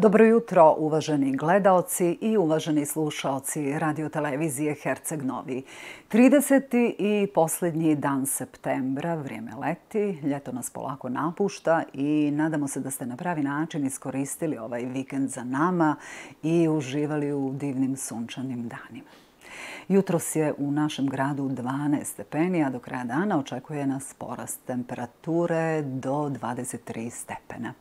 Dobro jutro, uvaženi gledaoci i uvaženi slušaoci radiotelevizije Herceg Novi. 30. i posljednji dan septembra, vrijeme leti, ljeto nas polako napušta i nadamo se da ste na pravi način iskoristili ovaj vikend za nama i uživali u divnim sunčanim danima. Jutros je u našem gradu 12 stepeni, a do kraja dana očekuje nas porast temperature do 23 stepena.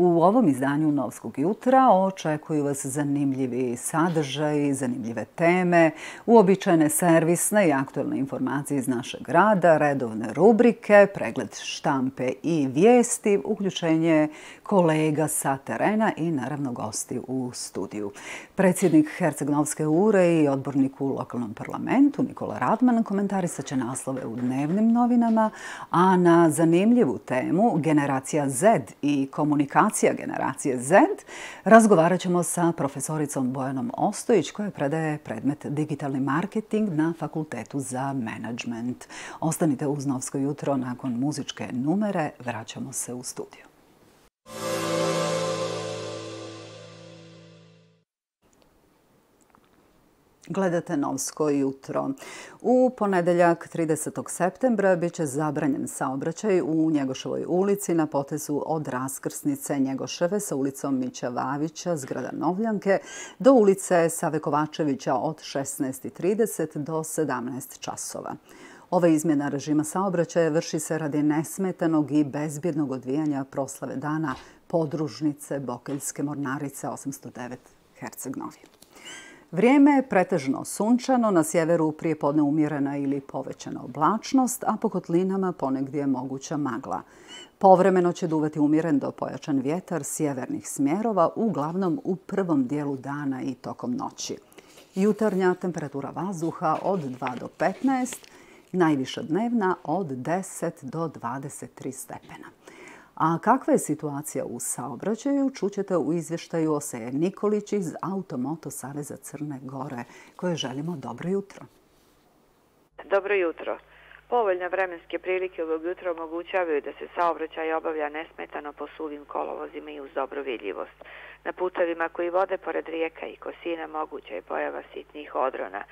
U ovom izdanju Novskog jutra očekuju vas zanimljivi sadržaj, zanimljive teme, uobičajene servisne i aktualne informacije iz našeg grada, redovne rubrike, pregled štampe i vijesti, uključenje kolega sa terena i naravno gosti u studiju. Predsjednik Hercegnovske ure i odbornik u lokalnom parlamentu Nikola Radman komentarisat će naslove u dnevnim novinama, a na zanimljivu temu Generacija Z i komunikacija generacija generacije Z, razgovarat ćemo sa profesoricom Bojanom Ostojić koja predaje predmet digitalni marketing na Fakultetu za management. Ostanite uz Novsko jutro nakon muzičke numere. Vraćamo se u studiju. Gledate Novsko jutro. U ponedeljak 30. septembra biće zabranjen saobraćaj u Njegoševoj ulici na potezu od raskrsnice Njegoševe sa ulicom Mića Vavića, zgrada Novljanke, do ulice Save Kovačevića od 16.30 do 17 časova. Ova izmjena režima saobraćaja vrši se radi nesmetanog i bezbjednog odvijanja proslave dana podružnice Bokeljske mornarice 809 Herceg Novi. Vrijeme je pretežno sunčano, na sjeveru prije podne umjerena ili povećana oblačnost, a po kotlinama ponegdje je moguća magla. Povremeno će duvati umjeren do pojačan vjetar sjevernih smjerova, uglavnom u prvom dijelu dana i tokom noći. Jutarnja temperatura vazduha od 2 do 15, najviša dnevna od 10 do 23 stepena. A kakva je situacija u saobraćaju, čućete u izvještaju Oseje Nikolić iz Automoto Saveza Crne Gore, koje želimo dobro jutro. Dobro jutro. Povoljne vremenske prilike ovog jutra omogućavaju da se saobraćaj obavlja nesmetano po suvim kolovozima i uz dobru vidljivost. Na putovima koji vode pored rijeka i kosina moguća je pojava sitnih odrona.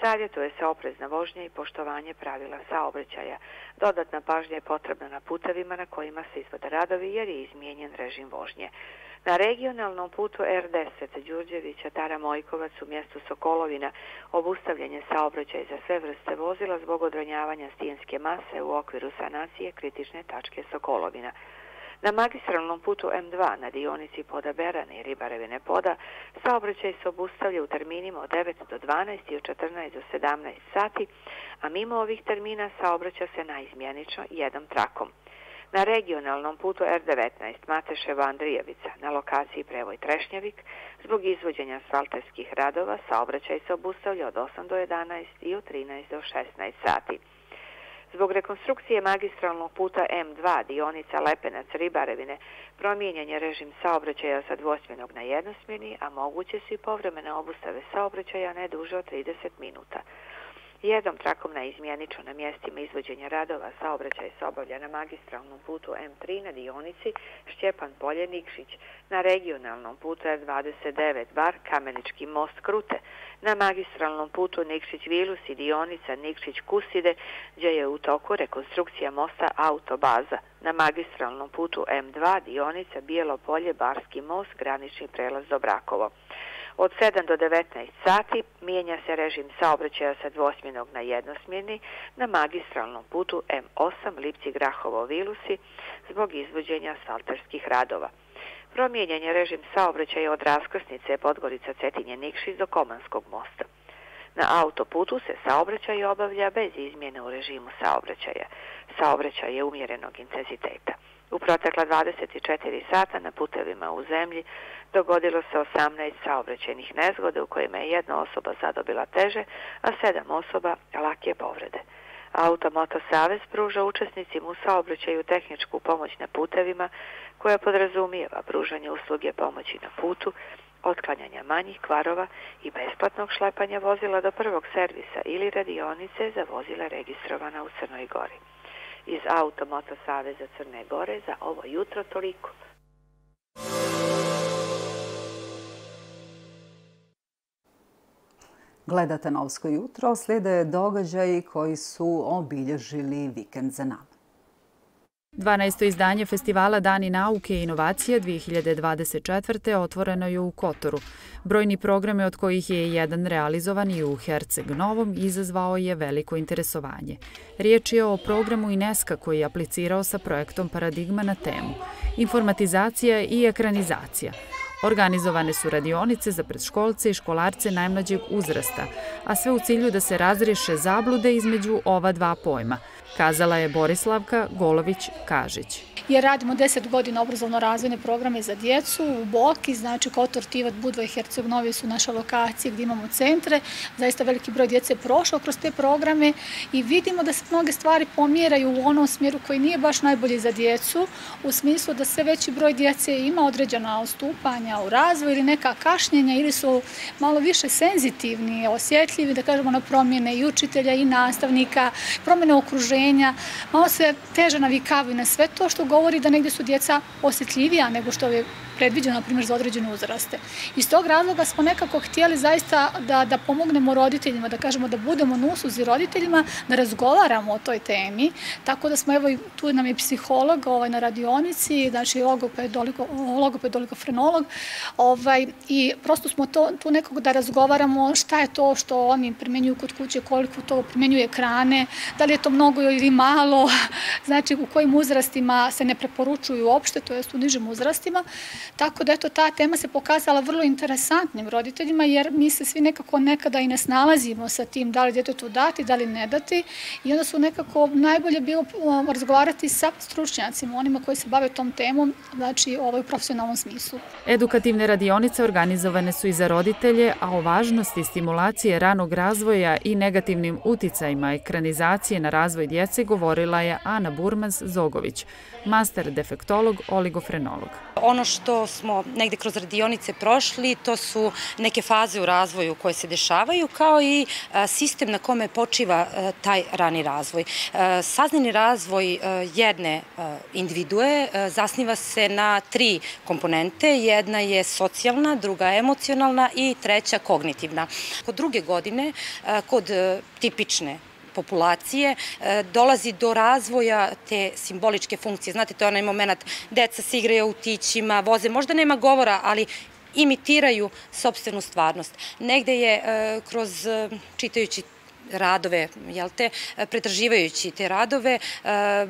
Savjetuje se oprezna vožnja i poštovanje pravila saobraćaja. Dodatna pažnja je potrebna na putevima na kojima se izvode radovi jer je izmijenjen režim vožnje. Na regionalnom putu R10 Đurđevića Tara Mojkovac u mjestu Sokolovina obustavljanje saobraćaja za sve vrste vozila zbog odranjavanja stijenske mase u okviru sanacije kritične tačke Sokolovina. Na magistralnom putu M2 na dionici poda Berane i Ribarevine poda saobraćaj se obustavlja u terminima od 9 do 12 i od 14 do 17 sati, a mimo ovih termina saobraća se naizmjenično jednom trakom. Na regionalnom putu R19 Mateševa Andrijevica na lokaciji Prevoj Trešnjevik zbog izvođenja asfaltarskih radova saobraćaj se obustavlja od 8 do 11 i od 13 do 16 sati. Zbog rekonstrukcije magistralnog puta M2 dionica Lepenac-Ribarevine promijenjen je režim saobraćaja sa dvosmjenog na jednosmjeni, a moguće su i povremene obustave saobraćaja ne duže od 30 minuta. Jednom trakom na izmjeniču na mjestima izvođenja radova saobraćaj se obavlja na magistralnom putu M3 na dionici Šćepan Polje Nikšić, na regionalnom putu R29 Bar Kamenički most Krute, na magistralnom putu Nikšić Vilus i dionica Nikšić Kuside, gdje je u toku rekonstrukcija mosta Autobaza, na magistralnom putu M2 dionica Bijelo Polje Barski most, granični prelaz do Brakovo. Od 7 do 19 sati mijenja se režim saobraćaja sa dvosmjenog na jednosmjerni na magistralnom putu M8 Lipci Grahovo Vilusi zbog izvođenja asfaltarskih radova. Promijenjen je režim saobraćaja od raskrsnice Podgorica Cetinje Nikšić do Komanskog mosta. Na autoputu se saobraćaj obavlja bez izmjene u režimu saobraćaja. Saobraćaj je umjerenog intenziteta. U protekla 24 sata na putevima u zemlji dogodilo se 18 saobraćenih nezgode u kojima je jedna osoba zadobila teže, a sedam osoba lakije povrede. Automoto Savez pruža učesnicima u saobraćaju tehničku pomoć na putevima koja podrazumijeva pružanje usluge pomoći na putu, otklanjanja manjih kvarova i besplatnog šlepanja vozila do prvog servisa ili radionice za vozila registrovana u Crnoj Gori. Iz Automoto Saveza Crne Gore za ovo jutro toliko. Gledate Novsko jutro, slijede događaji koji su obilježili vikend za nama. 12. izdanje festivala Dani nauke i inovacije 2024. otvoreno je u Kotoru. Brojni programe od kojih je jedan realizovan i u Herceg Novom izazvao je veliko interesovanje. Riječ je o programu Ineska koji je aplicirao sa projektom Paradigma na temu Informatizacija i ekranizacija. Organizovane su radionice za predškolce i školarce najmlađeg uzrasta, a sve u cilju da se razriješe zablude između ova dva pojma – kazala je Borislavka Golović-Kažić. Jer radimo deset godina obrazovno-razvojne programe za djecu u Boki, znači Kotor, Tivat, Budva i Herceg-Novi su naša lokacije gdje imamo centre. Zaista veliki broj djece je prošao kroz te programe i vidimo da se mnoge stvari pomjeraju u onom smjeru koji nije baš najbolji za djecu, u smislu da sve veći broj djece ima određena ostupanja u razvoju ili neka kašnjenja ili su malo više senzitivni, osjetljivi, da kažemo, na promjene i učitelja i nastavnika, promjene okruženja, okruženja, malo se teže navikavaju na sve to što govori da negdje su djeca osjetljivija nego što je predviđeno, na primjer, za određene uzraste. Iz tog razloga smo nekako htjeli zaista da, da pomognemo roditeljima, da kažemo da budemo nusuzi roditeljima, da razgovaramo o toj temi, tako da smo, evo, tu nam je psiholog ovaj, na radionici, znači logopedologofrenolog, ovaj, i prosto smo to, tu nekog da razgovaramo šta je to što oni primenjuju kod kuće, koliko to primenjuje ekrane, da li je to mnogo ili malo, znači u kojim uzrastima se ne preporučuju uopšte, to jest u nižim uzrastima, Tako da eto, ta tema se pokazala vrlo interesantnim roditeljima, jer mi se svi nekako nekada i ne snalazimo sa tim da li djetetu dati, da li ne dati. I onda su nekako najbolje bilo um, razgovarati sa stručnjacima, onima koji se bave tom temom, znači u ovoj profesionalnom smislu. Edukativne radionice organizovane su i za roditelje, a o važnosti stimulacije ranog razvoja i negativnim uticajima ekranizacije na razvoj djece govorila je Ana Burmaz-Zogović, master defektolog, oligofrenolog. Ono što smo negde kroz radionice prošli, to su neke faze u razvoju koje se dešavaju, kao i e, sistem na kome počiva e, taj rani razvoj. E, saznani razvoj jedne individue zasniva se na tri komponente. Jedna je socijalna, druga emocionalna i treća kognitivna. Kod druge godine, kod tipične populacije, e, dolazi do razvoja te simboličke funkcije. Znate, to je onaj moment, deca se igraju u tićima, voze, možda nema govora, ali imitiraju sobstvenu stvarnost. Negde je e, kroz e, čitajući radove, jel te, pretraživajući te radove,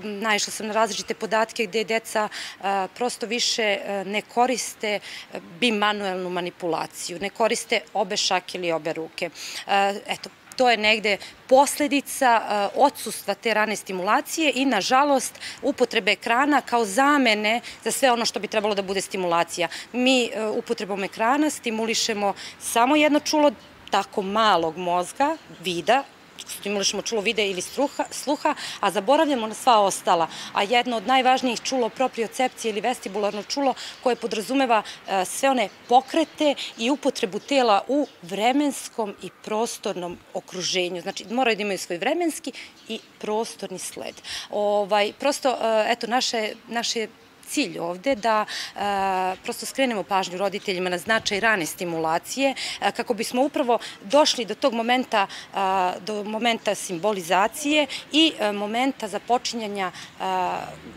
naišla sam na različite podatke gde deca prosto više ne koriste bimanuelnu manipulaciju, ne koriste obe šake ili obe ruke. Eto, to je negde posledica e, odsustva te rane stimulacije i, nažalost, upotrebe ekrana kao zamene za sve ono što bi trebalo da bude stimulacija. Mi e, upotrebom ekrana stimulišemo samo jedno čulo tako malog mozga, vida, stimulišemo čulo vide ili sluha, a zaboravljamo na sva ostala. A jedno od najvažnijih čulo propriocepcije ili vestibularno čulo koje podrazumeva e, sve one pokrete i upotrebu tela u vremenskom i prostornom okruženju. Znači, moraju da imaju svoj vremenski i prostorni sled. Ovaj, prosto, e, eto, naše cilj ovde da e, prosto skrenemo pažnju roditeljima na značaj rane stimulacije e, kako bismo upravo došli do tog momenta, e, do momenta simbolizacije i momenta započinjanja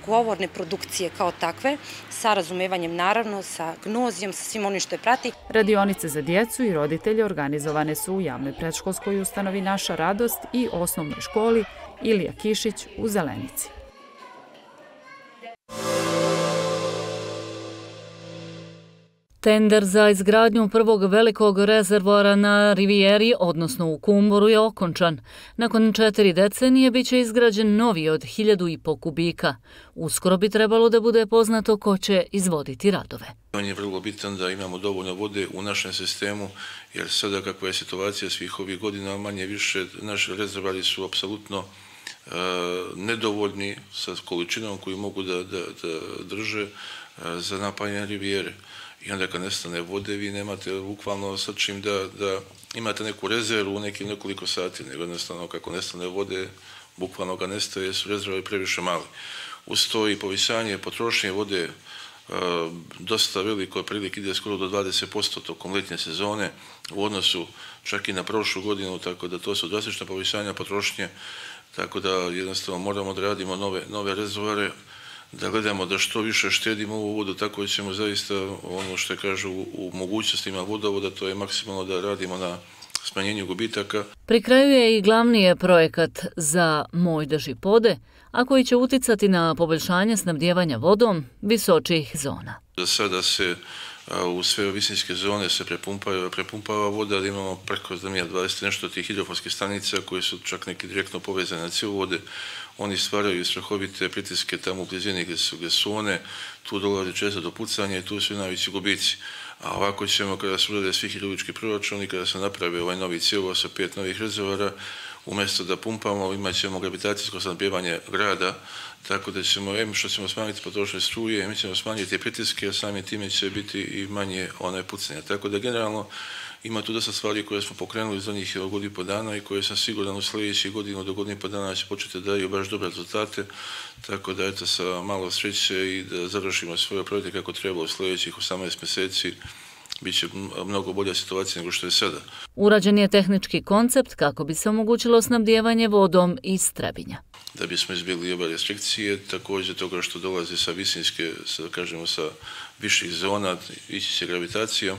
govorne produkcije kao takve sa razumevanjem naravno, sa gnozijom, sa svim onim što je prati. Radionice za djecu i roditelje organizovane su u javnoj predškolskoj ustanovi Naša radost i osnovnoj školi Ilija Kišić u Zelenici. Tender za izgradnju prvog velikog rezervora na Rivijeri, odnosno u Kumboru, je okončan. Nakon četiri decenije biće izgrađen novi od hiljadu i po kubika. Uskoro bi trebalo da bude poznato ko će izvoditi radove. On je vrlo bitan da imamo dovoljno vode u našem sistemu, jer sada kakva je situacija svih ovih godina, manje više, naši rezervari su apsolutno e, nedovoljni sa količinom koju mogu da drže e, za napajanje Rivijere i onda kad nestane vode, vi nemate bukvalno sa čim da, da imate neku rezervu u nekim nekoliko sati, nego jednostavno kako nestane vode, bukvalno ga nestaje, su rezerve previše mali. Uz to i povisanje potrošnje vode e, dosta veliko prilike ide skoro do 20% tokom letnje sezone u odnosu čak i na prošlu godinu, tako da to su drastična povisanja potrošnje, tako da jednostavno moramo da radimo nove, nove rezervare, da gledamo da što više štedimo ovu vodu, tako ćemo zaista ono što kažu u mogućnostima vodovoda, to je maksimalno da radimo na smanjenju gubitaka. Pri kraju je i glavni projekat za Moj drži pode, a koji će uticati na poboljšanje snabdjevanja vodom visočih zona. Za sada se u sve visinske zone se prepumpava, prepumpava voda, da imamo preko znam 20 nešto tih hidrofonskih stanica koje su čak neki direktno povezane na cijelu vode. Oni stvaraju strahovite pritiske tamo u blizini gdje su, gdje su one, tu dolazi često do pucanja i tu su najveći gubici. A ovako ćemo, kada se urade svi hidrologički proračuni, kada se naprave ovaj novi cijelo sa pet novih rezervara, umjesto da pumpamo, imat ćemo gravitacijsko snabljevanje grada, tako da ćemo, em što ćemo smanjiti potrošnje struje, mi ćemo smanjiti pritiske, a samim time će biti i manje one pucanja. Tako da generalno ima tu dosta stvari koje smo pokrenuli za njih godinu po dana i koje sam siguran u sljedećih godinu do godinu po dana će početi da daju baš dobre rezultate, tako da eto sa malo sreće i da završimo svoje projekte kako treba u sljedećih 18 mjeseci, bit će mnogo bolja situacija nego što je sada. Urađen je tehnički koncept kako bi se omogućilo snabdjevanje vodom iz Trebinja. Da bismo izbjegli ove restrikcije, također toga što dolazi sa visinske, sa, kažemo, sa viših zona, ići će gravitacijom,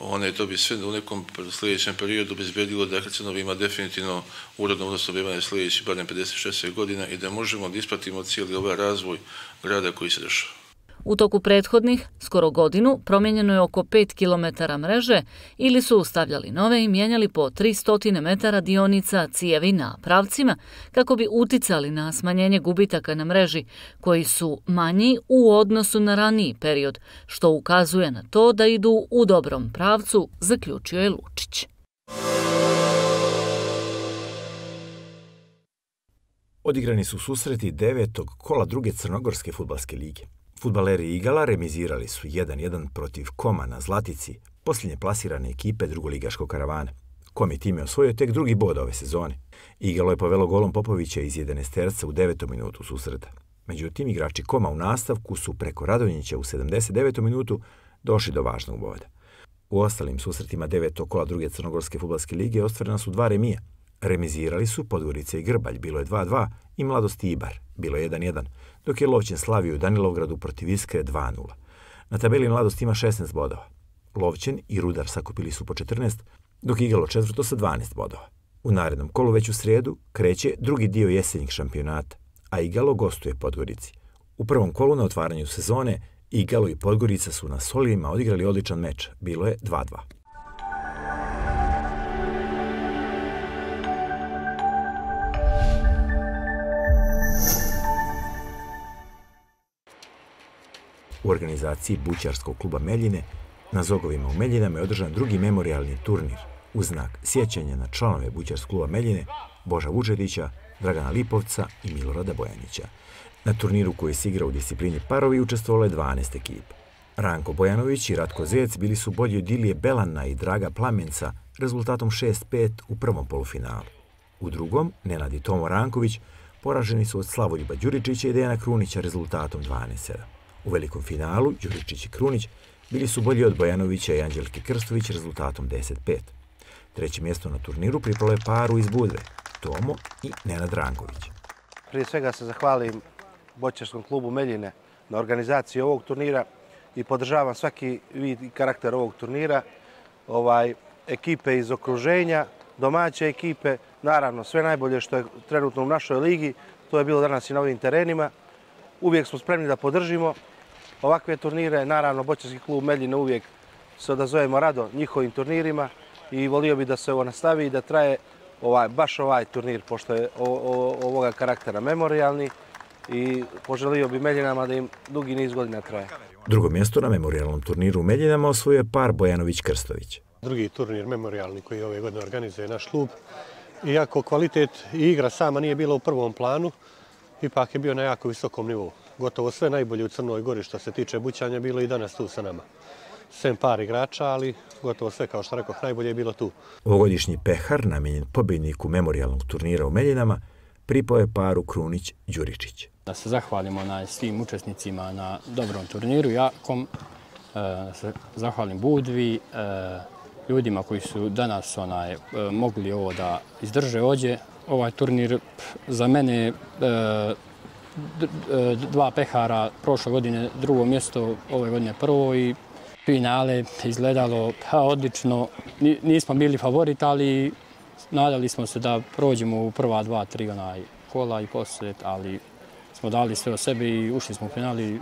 one to bi sve u nekom sljedećem periodu obezbedilo da Hrcanovi ima definitivno urodno odnosno bivanje sljedeći barem 56 godina i da možemo da ispratimo cijeli ovaj razvoj grada koji se dešava. U toku prethodnih, skoro godinu, promijenjeno je oko 5 km mreže ili su ustavljali nove i mijenjali po 300 metara dionica cijevi na pravcima kako bi uticali na smanjenje gubitaka na mreži koji su manji u odnosu na raniji period, što ukazuje na to da idu u dobrom pravcu, zaključio je Lučić. Odigrani su susreti devetog kola druge Crnogorske futbalske lige. Futbaleri Igala remizirali su 1-1 protiv Koma na Zlatici, posljednje plasirane ekipe drugoligaškog karavana. Kom je time osvojio tek drugi bod ove sezone. Igalo je povelo golom Popovića iz 11 terca u 9. minutu susreta. Međutim, igrači Koma u nastavku su preko Radonjića u 79. minutu došli do važnog boda. U ostalim susretima devetog kola druge Crnogorske futbalske lige ostvarena su dva remija. Remizirali su Podgorica i Grbalj, bilo je 2-2, i Mladost Ibar, bilo je 1-1 dok je Lovćen slavio u Danilovgradu protiv Iskre 2-0. Na tabeli mladost ima 16 bodova. Lovćen i Rudar sakupili su po 14, dok Igalo četvrto sa 12 bodova. U narednom kolu već u sredu kreće drugi dio jesenjih šampionata, a Igalo gostuje Podgorici. U prvom kolu na otvaranju sezone Igalo i Podgorica su na Solijima odigrali odličan meč, bilo je 2-2. U organizaciji Bućarskog kluba Meljine na Zogovima u Meljinama je održan drugi memorialni turnir u znak sjećanja na članove Bućarskog kluba Meljine Boža Vučetića, Dragana Lipovca i Milorada Bojanića. Na turniru koji se igra u disciplini parovi učestvovalo je 12 ekipa. Ranko Bojanović i Ratko Zec bili su bolji od Ilije Belana i Draga Plamenca rezultatom 6-5 u prvom polufinalu. U drugom, Nenadi Tomo Ranković poraženi su od Slavoljuba Đuričića i Dejana Krunića rezultatom 12-7. U velikom finalu, Đuričić i Krunić bili su bolji od Bojanovića i Anđelke Krstović rezultatom 10-5. Treće mjesto na turniru pripalo je paru iz Budve, Tomo i Nenad Ranković. Prije svega se zahvalim Boćarskom klubu Meljine na organizaciji ovog turnira i podržavam svaki vid i karakter ovog turnira. Ovaj, ekipe iz okruženja, domaće ekipe, naravno sve najbolje što je trenutno u našoj ligi, to je bilo danas i na ovim terenima. Uvijek smo spremni da podržimo ovakve turnire. Naravno, Boćarski klub Meljina uvijek se odazovemo rado njihovim turnirima i volio bi da se ovo nastavi i da traje ovaj, baš ovaj turnir, pošto je o, o, ovoga karaktera memorialni i poželio bi Meljinama da im dugi niz godina traje. Drugo mjesto na memorialnom turniru u Meljinama osvojio je par Bojanović-Krstović. Drugi turnir memorialni koji ove godine organizuje naš klub. Iako kvalitet i igra sama nije bila u prvom planu, ipak je bio na jako visokom nivou gotovo sve najbolje u Crnoj Gori što se tiče bućanja bilo i danas tu sa nama. Sem par igrača, ali gotovo sve, kao što rekao, najbolje je bilo tu. Ovogodišnji pehar, namenjen pobjedniku memorialnog turnira u Meljinama, pripao je paru Krunić-Đuričić. Da se zahvalimo na svim učesnicima na dobrom turniru, jakom. Da se zahvalim Budvi, ljudima koji su danas onaj, mogli ovo da izdrže ođe. Ovaj turnir za mene e, dva pehara prošle godine drugo mjesto, ove godine prvo i finale izgledalo pa, odlično. Nismo bili favorit, ali nadali smo se da prođemo u prva dva, tri onaj kola i poslet, ali smo dali sve o sebi i ušli smo u final i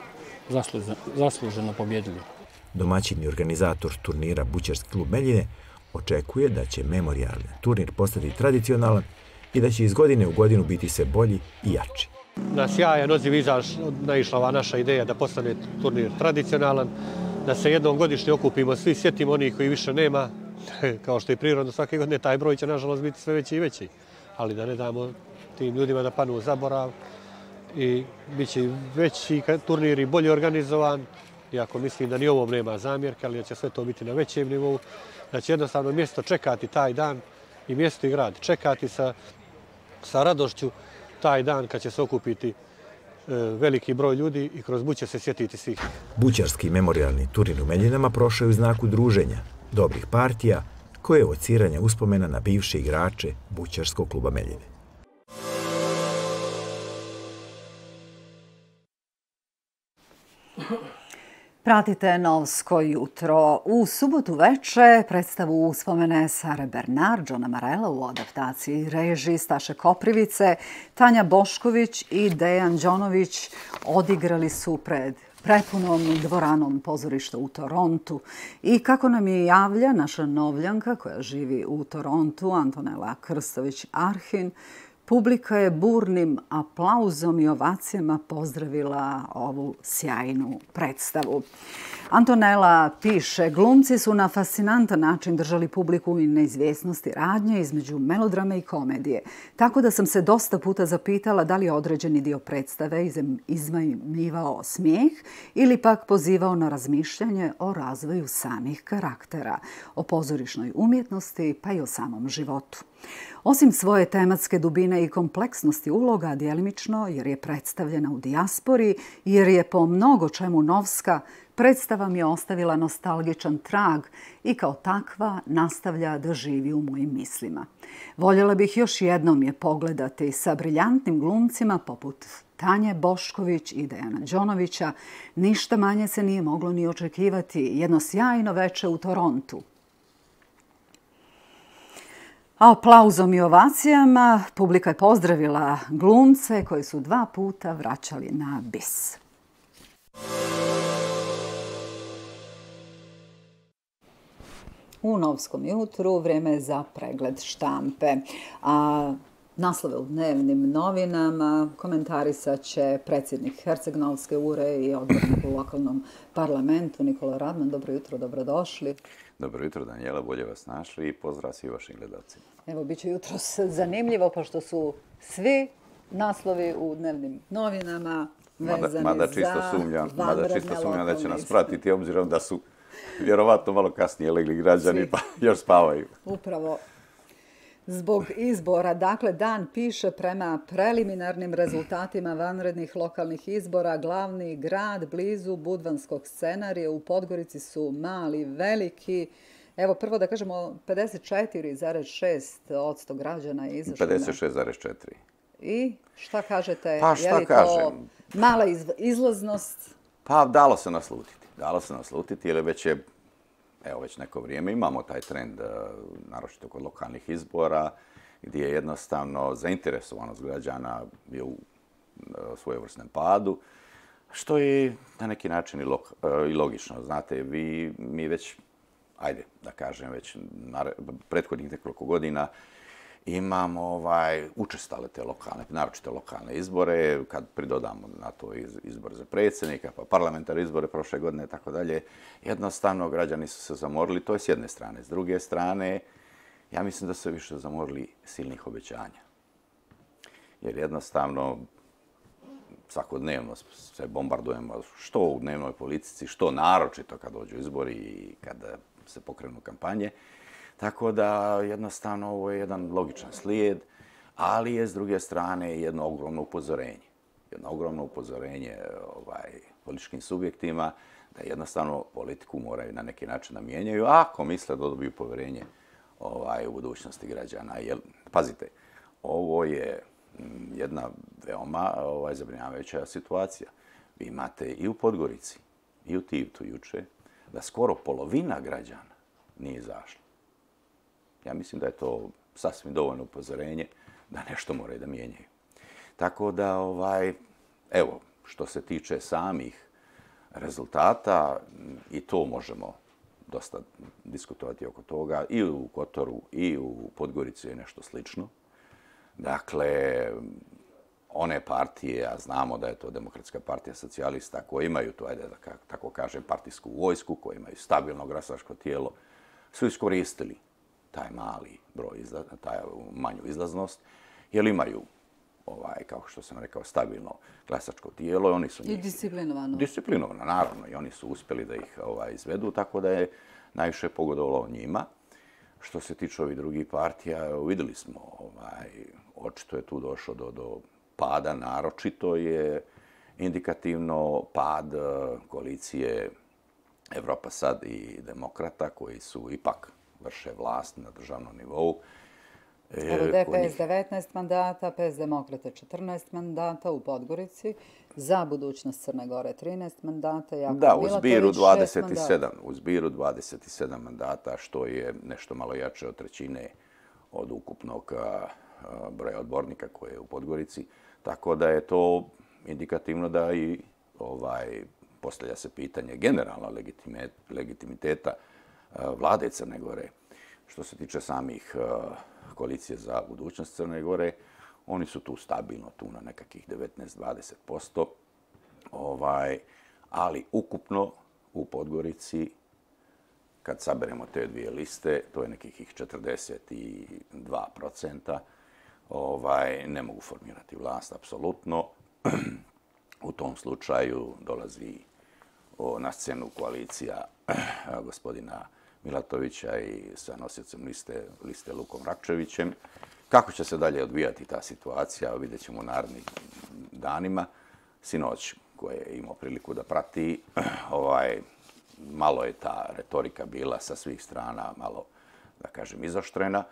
zasluženo pobjedili. Domaćini organizator turnira Bućarski klub Meljine očekuje da će memorialni turnir postati tradicionalan i da će iz godine u godinu biti sve bolji i jači. Na sjajan odziv izaš naišla ova naša ideja da postane turnir tradicionalan, da se jednom godišnje okupimo, svi sjetimo onih koji više nema, kao što je prirodno svake godine, taj broj će nažalost biti sve veći i veći, ali da ne damo tim ljudima da panu u zaborav i bit će veći turnir i bolje organizovan, iako mislim da ni ovom nema zamjerke, ali da će sve to biti na većem nivou, da će jednostavno mjesto čekati taj dan i mjesto i grad čekati sa, sa radošću taj dan kad će se okupiti e, veliki broj ljudi i kroz buće se sjetiti svih. Bućarski memorialni turin u Meljinama prošao je u znaku druženja, dobrih partija, koje je evociranje uspomena na bivše igrače Bućarskog kluba Meljine. Pratite Novsko jutro. U subotu veče predstavu uspomene Sare Bernard, Johna Marella u adaptaciji reži Staše Koprivice, Tanja Bošković i Dejan Đonović odigrali su pred prepunom dvoranom pozorišta u Torontu. I kako nam je javlja naša novljanka koja živi u Torontu, Antonela Krstović-Arhin, Publika je burnim aplauzom i ovacijama pozdravila ovu sjajnu predstavu. Antonella piše, glumci su na fascinantan način držali publiku i neizvjesnosti radnje između melodrame i komedije. Tako da sam se dosta puta zapitala da li je određeni dio predstave izmajmljivao smijeh ili pak pozivao na razmišljanje o razvoju samih karaktera, o pozorišnoj umjetnosti pa i o samom životu. Osim svoje tematske dubine i kompleksnosti uloga, dijelimično jer je predstavljena u dijaspori, jer je po mnogo čemu novska, predstava mi je ostavila nostalgičan trag i kao takva nastavlja da živi u mojim mislima. Voljela bih još jednom je pogledati sa briljantnim glumcima poput Tanje Bošković i Dejana Đonovića. Ništa manje se nije moglo ni očekivati jedno sjajno veče u Torontu. Aplauzom i ovacijama publika je pozdravila glumce koji su dva puta vraćali na bis. U Novskom jutru vreme za pregled štampe. A naslove u dnevnim novinama komentarisat će predsjednik Herceg-Novske ure i odbornik u lokalnom parlamentu Nikola Radman. Dobro jutro, dobrodošli. Dobro jutro, Danijela, bolje vas našli i pozdrav svi vašim gledalcima. Evo, bit će jutro zanimljivo, pošto su svi naslovi u dnevnim novinama vezani mada, mada čisto sumnjam, Mada čisto sumnjam da će nas pratiti, obzirom da su vjerovatno malo kasnije legli građani, pa još spavaju. Upravo zbog izbora. Dakle, Dan piše prema preliminarnim rezultatima vanrednih lokalnih izbora. Glavni grad blizu Budvanskog scenarija u Podgorici su mali, veliki. Evo, prvo da kažemo, 54,6 od građana je izašlo. 56,4. I šta kažete? Pa šta kažem? Mala izlaznost? Pa dalo se naslutiti. Dalo se naslutiti, jer već je evo već neko vrijeme imamo taj trend, e, naročito kod lokalnih izbora, gdje je jednostavno zainteresovanost građana bio u e, svojevrsnom padu, što je na neki način i, e, logično. Znate, vi, mi već, ajde da kažem, već prethodnih nekoliko godina imamo ovaj, učestale te lokalne, naročite lokalne izbore, kad pridodamo na to izbor za predsjednika, pa parlamentarne izbore prošle godine i tako dalje, jednostavno građani su se zamorili, to je s jedne strane. S druge strane, ja mislim da su više zamorili silnih obećanja. Jer jednostavno, svakodnevno se bombardujemo što u dnevnoj politici, što naročito kad dođu izbori i kad se pokrenu kampanje. Tako da jednostavno ovo je jedan logičan slijed, ali je s druge strane jedno ogromno upozorenje. jedno ogromno upozorenje ovaj, političkim subjektima da jednostavno politiku moraju na neki način da mijenjaju ako misle da dobiju poverenje ovaj, u budućnosti građana. Jer, pazite, ovo je mm, jedna veoma ovaj, zabrinjavajuća situacija. Vi imate i u Podgorici, i u Tivtu juče, da skoro polovina građana nije izašla. Ja mislim da je to sasvim dovoljno upozorenje da nešto moraju da mijenjaju. Tako da, ovaj, evo, što se tiče samih rezultata, i to možemo dosta diskutovati oko toga, i u Kotoru, i u Podgorici je nešto slično. Dakle, one partije, a znamo da je to Demokratska partija socijalista, koje imaju to, ajde da tako kažem, partijsku vojsku, koje imaju stabilno glasačko tijelo, su iskoristili taj mali broj, taj manju izlaznost, jer imaju ovaj, kao što sam rekao, stabilno glasačko tijelo. Oni su I disciplinovano. Disciplinovano, naravno. I oni su uspjeli da ih ovaj, izvedu, tako da je najviše pogodovalo njima. Što se tiče ovih drugih partija, videli smo, ovaj, očito je tu došlo do, do pada, naročito je indikativno pad eh, koalicije Evropa sad i demokrata koji su ipak vrše vlast na državnom nivou. Evo DPS 19 mandata, PS Demokrate 14 mandata u Podgorici, za budućnost Crne Gore 13 mandata, Jakub Da, u zbiru 27, u zbiru 27 mandata, što je nešto malo jače od trećine od ukupnog broja odbornika koje je u Podgorici. Tako da je to indikativno da i ovaj postavlja se pitanje generalno legitimiteta Eh, vlade Crne Gore. Što se tiče samih eh, koalicije za budućnost Crne Gore, oni su tu stabilno, tu na nekakih 19-20%. Ovaj, ali ukupno u Podgorici, kad saberemo te dvije liste, to je nekih 42%, ovaj, ne mogu formirati vlast, apsolutno. U tom slučaju dolazi na scenu koalicija eh, gospodina Milatovića i sa nosicom liste, liste Lukom Rakčevićem. Kako će se dalje odvijati ta situacija, vidjet ćemo u narednim danima. Sinoć koje je imao priliku da prati, ovaj, malo je ta retorika bila sa svih strana, malo, da kažem, izoštrena,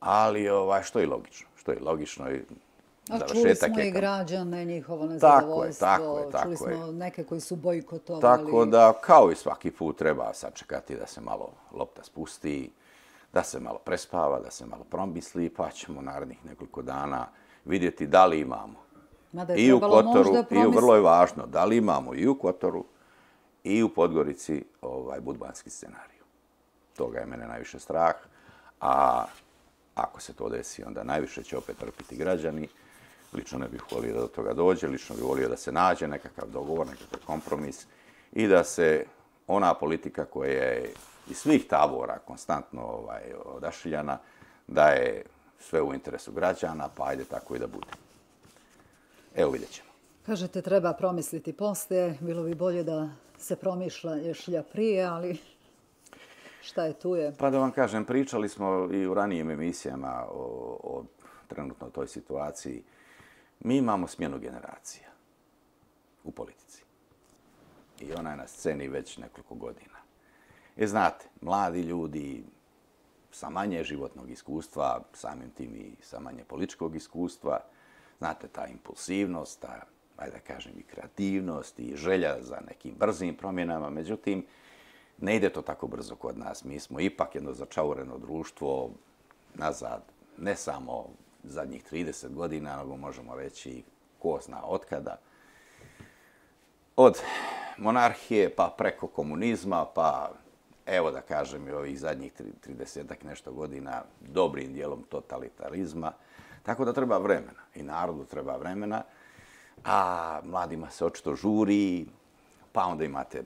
ali ovaj, što je logično. Što je logično i A čuli smo i građane, njihovo nezadovoljstvo, tako je, tako je, čuli smo neke koji su bojkotovali. Tako da, kao i svaki put, treba sačekati da se malo lopta spusti, da se malo prespava, da se malo promisli, pa ćemo narednih nekoliko dana vidjeti da li imamo i u Kotoru, i u vrlo je važno, da li imamo i u Kotoru i u Podgorici ovaj budbanski scenarij. Toga je mene najviše strah, a ako se to desi, onda najviše će opet trpiti građani, Lično ne bih volio da do toga dođe, lično bih volio da se nađe nekakav dogovor, nekakav kompromis i da se ona politika koja je iz svih tabora konstantno ovaj, odašiljana, da je sve u interesu građana, pa ajde tako i da bude. Evo vidjet ćemo. Kažete, treba promisliti poslije, bilo bi bolje da se promišlja još lja prije, ali šta je tu je? Pa da vam kažem, pričali smo i u ranijim emisijama o, o trenutno toj situaciji. Mi imamo smjenu generacija u politici. I ona je na sceni već nekoliko godina. I znate, mladi ljudi sa manje životnog iskustva, samim tim i sa manje političkog iskustva, znate, ta impulsivnost, ta, ajde da kažem, i kreativnost i želja za nekim brzim promjenama, međutim, ne ide to tako brzo kod nas. Mi smo ipak jedno začaureno društvo nazad, ne samo zadnjih 30 godina, nego možemo reći ko zna otkada. Od monarhije pa preko komunizma, pa evo da kažem i ovih zadnjih 30 nešto godina dobrim dijelom totalitarizma. Tako da treba vremena i narodu treba vremena, a mladima se očito žuri, pa onda imate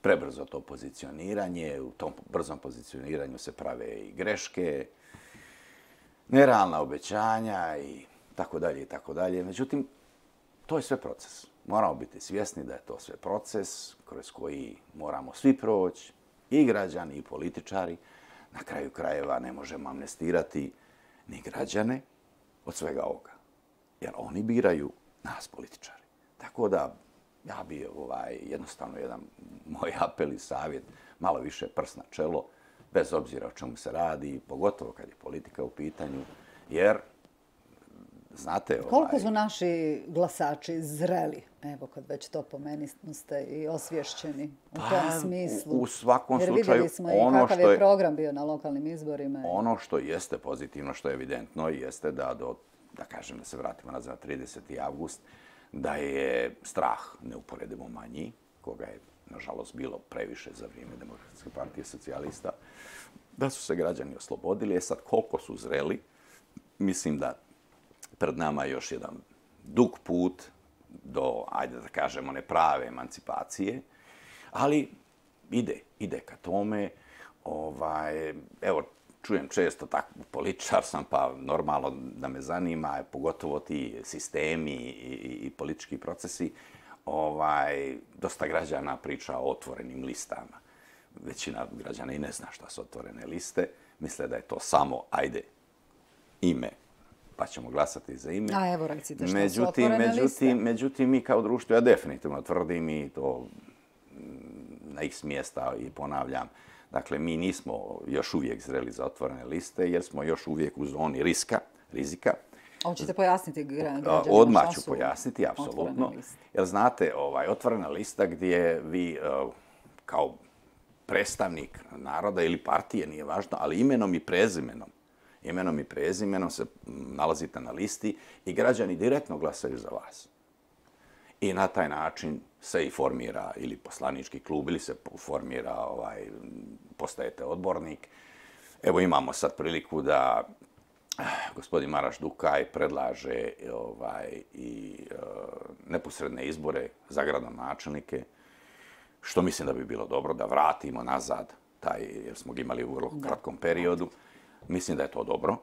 prebrzo to pozicioniranje, u tom brzom pozicioniranju se prave i greške, nerealna obećanja i tako dalje i tako dalje. Međutim, to je sve proces. Moramo biti svjesni da je to sve proces kroz koji moramo svi proći, i građani i političari. Na kraju krajeva ne možemo amnestirati ni građane od svega ovoga. Jer oni biraju nas političari. Tako da, ja bi ovaj, jednostavno jedan moj apel i savjet, malo više prs na čelo, bez obzira o čemu se radi, pogotovo kad je politika u pitanju, jer znate... Koliko ovaj, su naši glasači zreli? Evo, kad već to pomeni, ste i osvješćeni u pa, tom smislu. U, u svakom slučaju... Jer smo ono i kakav je, je program bio na lokalnim izborima. Ono što jeste pozitivno, što je evidentno, jeste da do, da kažem, da se vratimo nazad 30. avgust, da je strah neuporedivo manji, koga je, nažalost, bilo previše za vrijeme Demokratske partije socijalista, da su se građani oslobodili. E sad, koliko su zreli, mislim da pred nama je još jedan dug put do, ajde da kažemo, ne prave emancipacije, ali ide, ide ka tome. Ovaj, evo, čujem često tako, političar sam, pa normalno da me zanima, pogotovo ti sistemi i, i, i politički procesi, ovaj, dosta građana priča o otvorenim listama. Većina građana i ne zna šta su otvorene liste. Misle da je to samo, ajde, ime pa ćemo glasati za ime. A evo recite što međutim, su otvorene međutim, liste. Međutim, mi kao društvo, ja definitivno tvrdim i to na ih smjesta i ponavljam, dakle, mi nismo još uvijek zreli za otvorene liste, jer smo još uvijek u zoni riska, rizika. Hoćete pojasniti građanima Odmah ću pojasniti, apsolutno. Jer znate, ovaj, otvorena lista gdje vi e, kao predstavnik naroda ili partije, nije važno, ali imenom i prezimenom imenom i prezimenom se nalazite na listi i građani direktno glasaju za vas. I na taj način se i formira ili poslanički klub ili se formira, ovaj, postajete odbornik. Evo imamo sad priliku da eh, gospodin Maraš Dukaj predlaže ovaj, i e, neposredne izbore za gradonačelnike, što mislim da bi bilo dobro da vratimo nazad taj, jer smo ga imali u vrlo kratkom periodu. Mislim da je to dobro.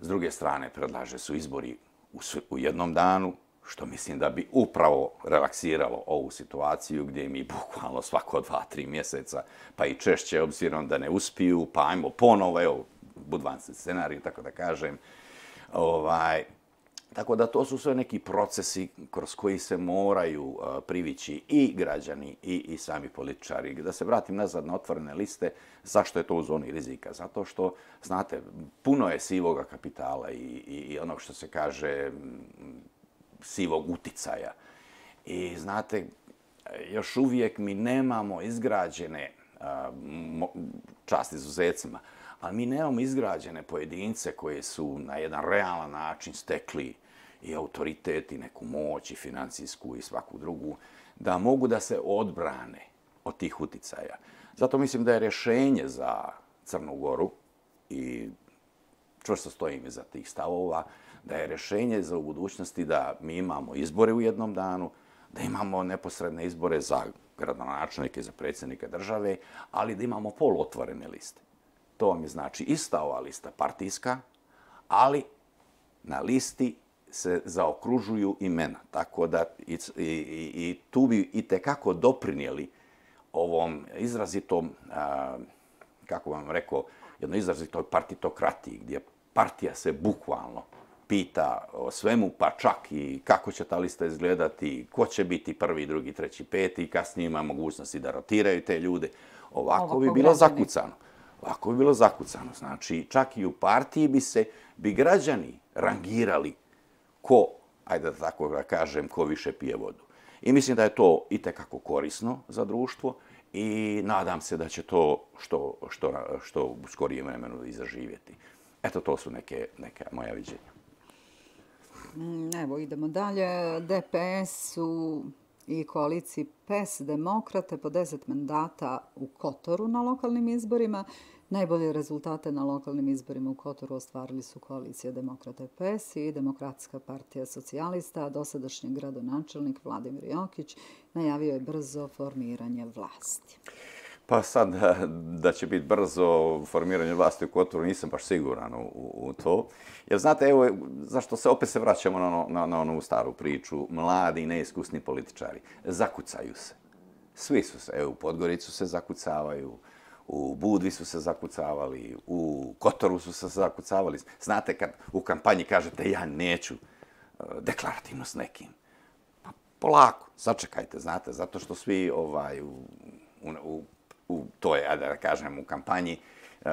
S druge strane, predlaže su izbori u, u jednom danu, što mislim da bi upravo relaksiralo ovu situaciju gdje mi bukvalno svako dva, tri mjeseca, pa i češće, obzirom da ne uspiju, pa ajmo ponovo, evo, budvanski scenarij, tako da kažem, ovaj, Tako da to su sve neki procesi kroz koji se moraju uh, privići i građani i, i sami političari. Da se vratim nazad na otvorene liste, zašto je to u zoni rizika? Zato što, znate, puno je sivoga kapitala i, i, i onog što se kaže mm, sivog uticaja. I znate, još uvijek mi nemamo izgrađene uh, časti izuzecima, ali mi nemamo izgrađene pojedince koje su na jedan realan način stekli i autoritet i neku moć i financijsku i svaku drugu, da mogu da se odbrane od tih uticaja. Zato mislim da je rješenje za Crnu Goru i čvrsto stojim iza tih stavova, da je rješenje za u budućnosti da mi imamo izbore u jednom danu, da imamo neposredne izbore za gradonačelnike, za predsjednika države, ali da imamo polotvorene liste. To vam je znači ista ova lista partijska, ali na listi se zaokružuju imena. Tako da i, i, i tu bi i tekako doprinijeli ovom izrazitom, a, kako vam rekao, jedno izrazitoj partitokratiji, gdje partija se bukvalno pita o svemu, pa čak i kako će ta lista izgledati, ko će biti prvi, drugi, treći, peti, i kasnije ima mogućnosti da rotiraju te ljude. Ovako, Ovako bi bilo građani. zakucano. Ovako bi bilo zakucano. Znači, čak i u partiji bi se, bi građani rangirali ko, ajde da tako da kažem, ko više pije vodu. I mislim da je to i tekako korisno za društvo i nadam se da će to što, što, što u skorijem vremenu izaživjeti. Eto, to su neke, neke moja viđenja. Mm, evo, idemo dalje. DPS u i koaliciji PES demokrate po 10 mandata u Kotoru na lokalnim izborima. Najbolje rezultate na lokalnim izborima u Kotoru ostvarili su koalicija Demokrata PES i Demokratska partija socijalista, a dosadašnji gradonačelnik Vladimir Jokić najavio je brzo formiranje vlasti. Pa sad, da će biti brzo formiranje vlasti u Kotoru, nisam baš siguran u, u to. Jer znate, evo, zašto se opet se vraćamo na, ono, na, na onu staru priču, mladi i neiskusni političari, zakucaju se. Svi su se, evo, u Podgoricu se zakucavaju, u Budvi su se zakucavali, u Kotoru su se zakucavali. Znate, kad u kampanji kažete ja neću e, deklarativno s nekim, pa polako, sačekajte, znate, zato što svi ovaj, u, u, u toj, da kažem, u kampanji eh,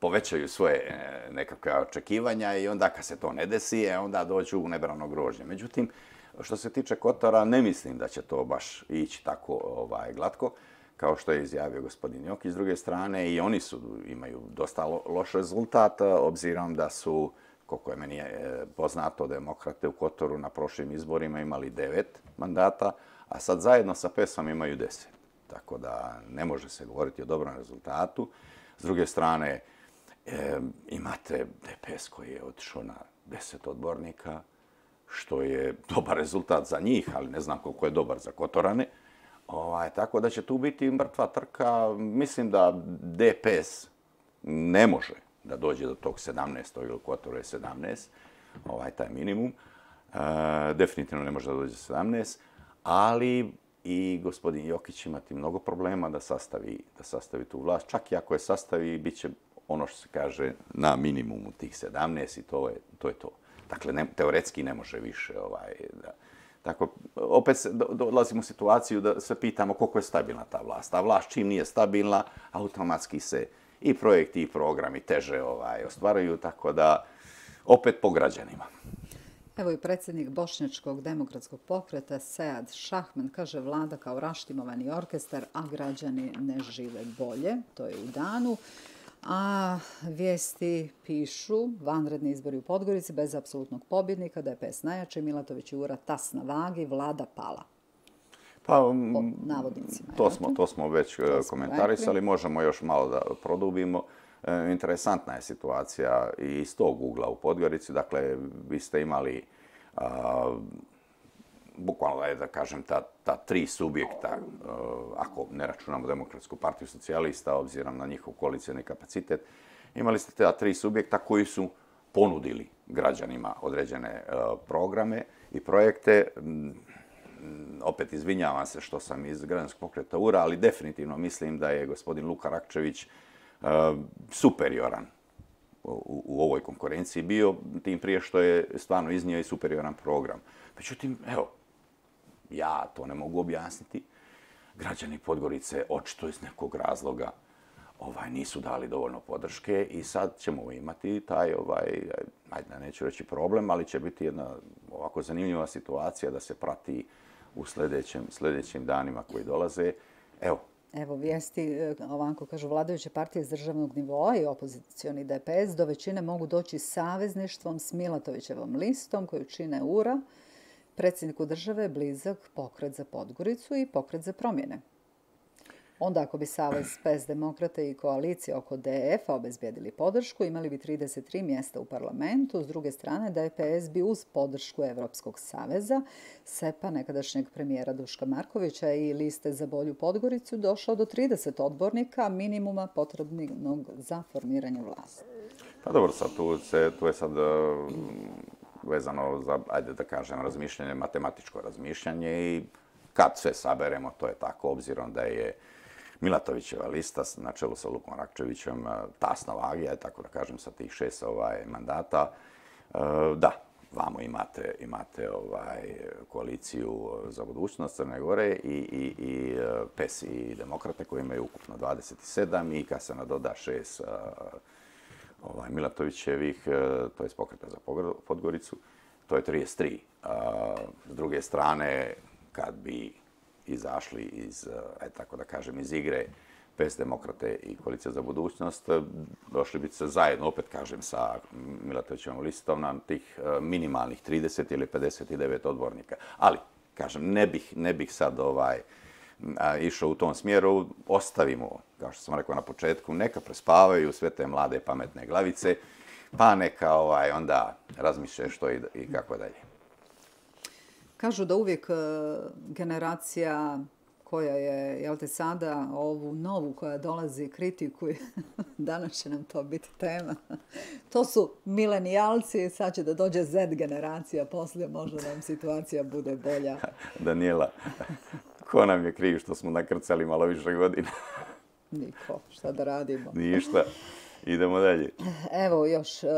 povećaju svoje eh, nekakve očekivanja i onda kad se to ne desi, e, onda dođu u nebrano grožnje. Međutim, što se tiče Kotora, ne mislim da će to baš ići tako ovaj, glatko kao što je izjavio gospodin Jokić. S druge strane, i oni su imaju dosta loš rezultat, eh, obzirom da su, koliko je meni poznato, demokrate u Kotoru na prošlim izborima imali devet mandata, a sad zajedno sa PES-om imaju deset. Tako da ne može se govoriti o dobrom rezultatu. S druge strane, e, imate DPS koji je otišao na deset odbornika, što je dobar rezultat za njih, ali ne znam koliko je dobar za Kotorane. Ovaj, tako da će tu biti mrtva trka. Mislim da DPS ne može da dođe do tog 17. ili Kotoru je 17, ovaj, taj minimum. E, definitivno ne može da dođe do 17, ali i gospodin Jokić imati mnogo problema da sastavi, da sastavi tu vlast. Čak i ako je sastavi, bit će ono što se kaže na minimumu tih 17 i to je to. Je to. Dakle, ne, teoretski ne može više. Ovaj, da. Tako, opet se, dolazimo u situaciju da se pitamo koliko je stabilna ta vlast. Ta vlast čim nije stabilna, automatski se i projekti i programi teže ovaj, ostvaraju, tako da opet po građanima. Evo i predsjednik Bošnjačkog demokratskog pokreta Sead Šahman kaže vlada kao raštimovani orkestar, a građani ne žive bolje. To je u danu. A vijesti pišu vanredni izbori u Podgorici bez apsolutnog pobjednika, da je PES najjače, Milatović i Ura tas na vagi, vlada pala. Pa, po navodnicima. To smo, to smo već to komentarisali, smo možemo još malo da produbimo. E, interesantna je situacija i iz tog ugla u Podgorici. Dakle, vi ste imali, a, bukvalno je da kažem, ta, ta tri subjekta, a, ako ne računamo Demokratsku partiju socijalista, obzirom na njihov koalicijani kapacitet, imali ste ta tri subjekta koji su ponudili građanima određene a, programe i projekte. Mm, opet izvinjavam se što sam iz građanskog pokreta URA, ali definitivno mislim da je gospodin Luka Rakčević Eh, superioran u, u ovoj konkurenciji bio, tim prije što je stvarno iznio i superioran program. Međutim, evo, ja to ne mogu objasniti. Građani Podgorice očito iz nekog razloga ovaj nisu dali dovoljno podrške i sad ćemo imati taj ovaj ajde neću reći problem, ali će biti jedna ovako zanimljiva situacija da se prati u sljedećim sljedećim danima koji dolaze. Evo, Evo vijesti, e, ovako kažu, vladajuće partije iz državnog nivoa i opozicioni DPS do većine mogu doći savezništvom s Milatovićevom listom koju čine URA, predsjedniku države blizak pokret za Podgoricu i pokret za promjene. Onda ako bi Savez PES demokrata i koalicija oko DF-a obezbijedili podršku, imali bi 33 mjesta u parlamentu. S druge strane, DPS bi uz podršku Evropskog saveza, SEPA nekadašnjeg premijera Duška Markovića i liste za bolju Podgoricu došao do 30 odbornika minimuma potrebnog za formiranje vlasti. Pa dobro, sad tu, se, tu je sad uh, vezano za, ajde da kažem, razmišljanje, matematičko razmišljanje i kad sve saberemo, to je tako, obzirom da je Milatovićeva lista na čelu sa Lukom Rakčevićem, e, tasna vagija, tako da kažem, sa tih šest ovaj, mandata. E, da, vamo imate, imate ovaj koaliciju za budućnost Crne Gore i, i, i e, PES i demokrate koji imaju ukupno 27 i kad se nadoda šest ovaj, Milatovićevih, to je pokreta za Podgoricu, to je 33. S druge strane, kad bi izašli iz, e, e, tako da kažem, iz igre PES demokrate i koalicija za budućnost, e, došli bi se zajedno, opet kažem, sa Milatovićevom listom na tih e, minimalnih 30 ili 59 odbornika. Ali, kažem, ne bih, ne bih sad ovaj, a, išao u tom smjeru, ostavimo, kao što sam rekao na početku, neka prespavaju sve te mlade pametne glavice, pa neka ovaj, onda razmišlja što i, i kako dalje. Kažu da uvijek e, generacija koja je, jel te sada, ovu novu koja dolazi kritiku, danas će nam to biti tema. To su milenijalci, sad će da dođe Z generacija, poslije možda nam situacija bude bolja. Daniela, ko nam je kriv što smo nakrcali malo više godina? Niko, šta da radimo? Ništa. Idemo dalje. Evo još, e,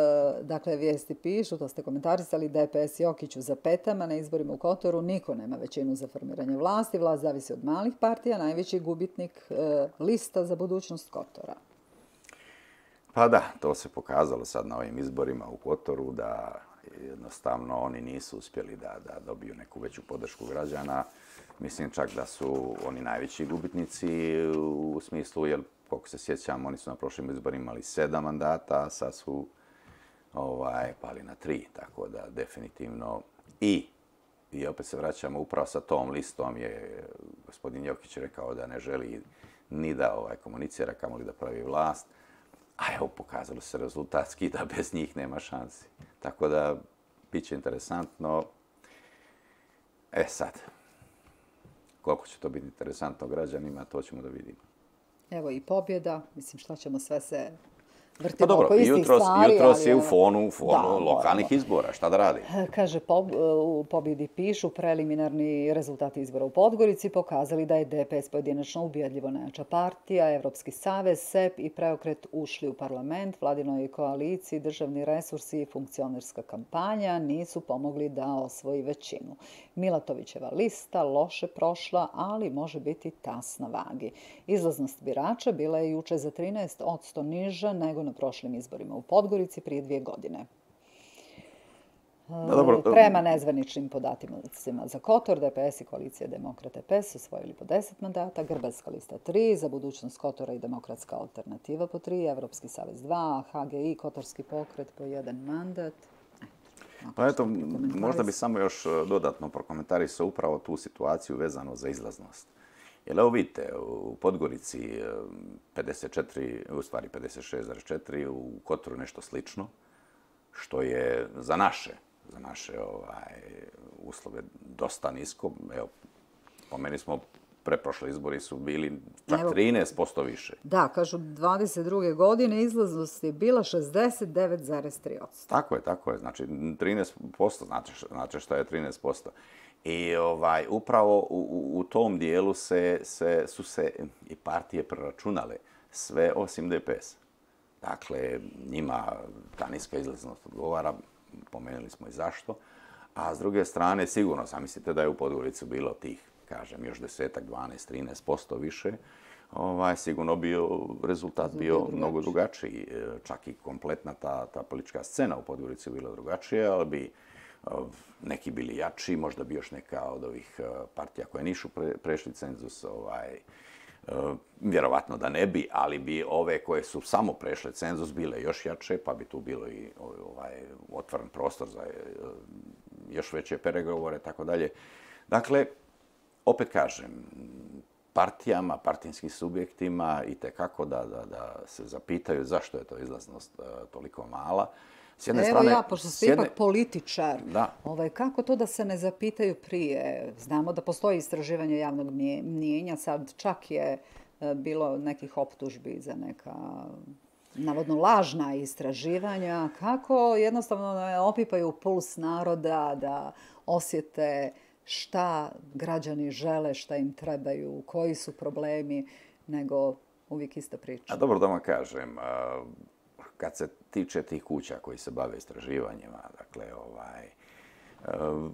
dakle, vijesti pišu, to ste komentarisali, DPS Jokiću za petama na izborima u Kotoru. Niko nema većinu za formiranje vlasti. Vlast zavisi od malih partija, najveći gubitnik e, lista za budućnost Kotora. Pa da, to se pokazalo sad na ovim izborima u Kotoru, da jednostavno oni nisu uspjeli da, da dobiju neku veću podršku građana. Mislim čak da su oni najveći gubitnici u smislu, jer koliko se sjećam, oni su na prošlim izborima imali sedam mandata, a sad su ovaj, pali na tri, tako da definitivno i i opet se vraćamo upravo sa tom listom je gospodin Jokić rekao da ne želi ni da ovaj, komunicira, kamoli da pravi vlast. A evo, pokazalo se rezultatski da bez njih nema šansi. Tako da, bit će interesantno. E sad, koliko će to biti interesantno građanima, to ćemo da vidimo. Evo i pobjeda, mislim šta ćemo sve se vrtimo pa dobro, oko istih jutros, stvari. Jutros je u ali- fonu, u fonu Da, lokalnih izbora, šta da radi? Kaže, po, u pobjedi pišu preliminarni rezultati izbora u Podgorici pokazali da je DPS pojedinačno ubjedljivo najjača partija, Evropski savez, SEP i preokret ušli u parlament, vladinoj koaliciji, državni resursi i funkcionerska kampanja nisu pomogli da osvoji većinu. Milatovićeva lista loše prošla, ali može biti tas na vagi. Izlaznost birača bila je juče za 13 odsto niža nego na prošlim izborima u Podgorici prije dvije godine. Da, dobro, Prema nezvaničnim podatima za Kotor, DPS i koalicija Demokrate PES osvojili po 10 mandata, Grbalska lista 3, za budućnost Kotora i Demokratska alternativa po 3, Evropski savez 2, HGI, Kotorski pokret po jedan mandat. Pa eto, možda bi samo još e, dodatno prokomentarisao upravo tu situaciju vezano za izlaznost. Jer evo vidite, u Podgorici e, 54, u stvari 56,4, u Kotoru nešto slično, što je za naše, za naše ovaj, uslove dosta nisko. Evo, po meni smo preprošli izbori su bili čak Evo. 13% više. Da, kažu 22. godine izlaznost je bila 69,3 odsto. Tako je, tako je. Znači, 13%, znate, š- znate šta je 13%. I ovaj, upravo u, u, u tom dijelu se, se, su se i partije preračunale sve osim DPS. Dakle, njima ta niska izlaznost odgovara, pomenuli smo i zašto. A s druge strane, sigurno sam mislite da je u Podgorici bilo tih, kažem, još desetak, 12, 13% više, ovaj, sigurno bio rezultat bio mnogo drugačiji. E, Čak i kompletna ta, ta politička scena u Podgorici je bila drugačija, ali bi neki bili jači, možda bi još neka od ovih e, partija koje nisu pre, prešli cenzus ovaj, e, vjerovatno da ne bi, ali bi ove koje su samo prešle cenzus bile još jače, pa bi tu bilo i ovaj, otvoren prostor za e, još veće pregovore, tako dalje. Dakle, opet kažem, partijama, partijskim subjektima i kako da, da, da se zapitaju zašto je to izlaznost toliko mala. S jedne Evo strane, ja, pošto ste jedne- ipak političar, Da. ovaj, kako to da se ne zapitaju prije? Znamo da postoji istraživanje javnog mnijenja, sad čak je e, bilo nekih optužbi za neka navodno lažna istraživanja. Kako jednostavno ne opipaju puls naroda da osjete šta građani žele, šta im trebaju, koji su problemi, nego uvijek ista priča. A dobro da vam kažem, kad se tiče tih kuća koji se bave istraživanjima, dakle, ovaj, ehm,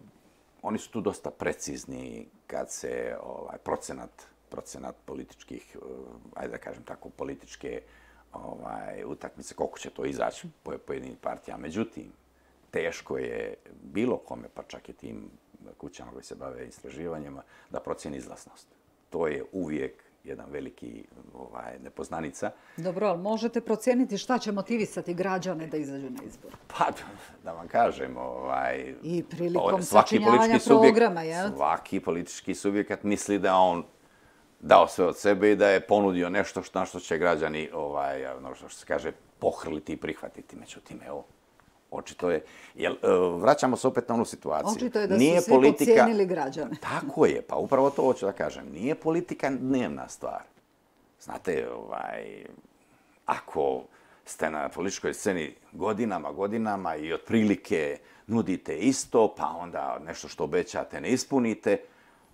oni su tu dosta precizni kad se ovaj, procenat, procenat političkih, ehm, ajde da kažem tako, političke ovaj, utakmice, koliko će to izaći po pojedinim partijama. Međutim, teško je bilo kome, pa čak i tim kućama koji se bave istraživanjima, da procjeni izlasnost. To je uvijek jedan veliki ovaj, nepoznanica. Dobro, ali možete procijeniti šta će motivisati građane da izađu na izbor? Pa, da vam kažem, ovaj, I prilikom ovaj, sačinjavanja programa, jel? Svaki politički subjekat misli da on dao sve od sebe i da je ponudio nešto što, na što će građani, ovaj, ono što se kaže, pohrliti i prihvatiti. Međutim, evo, očito je, jel, e, vraćamo se opet na onu situaciju. Očito je da Nije su svi politika, građane. Tako je, pa upravo to hoću da kažem. Nije politika dnevna stvar. Znate, ovaj, ako ste na političkoj sceni godinama, godinama i otprilike nudite isto, pa onda nešto što obećate ne ispunite,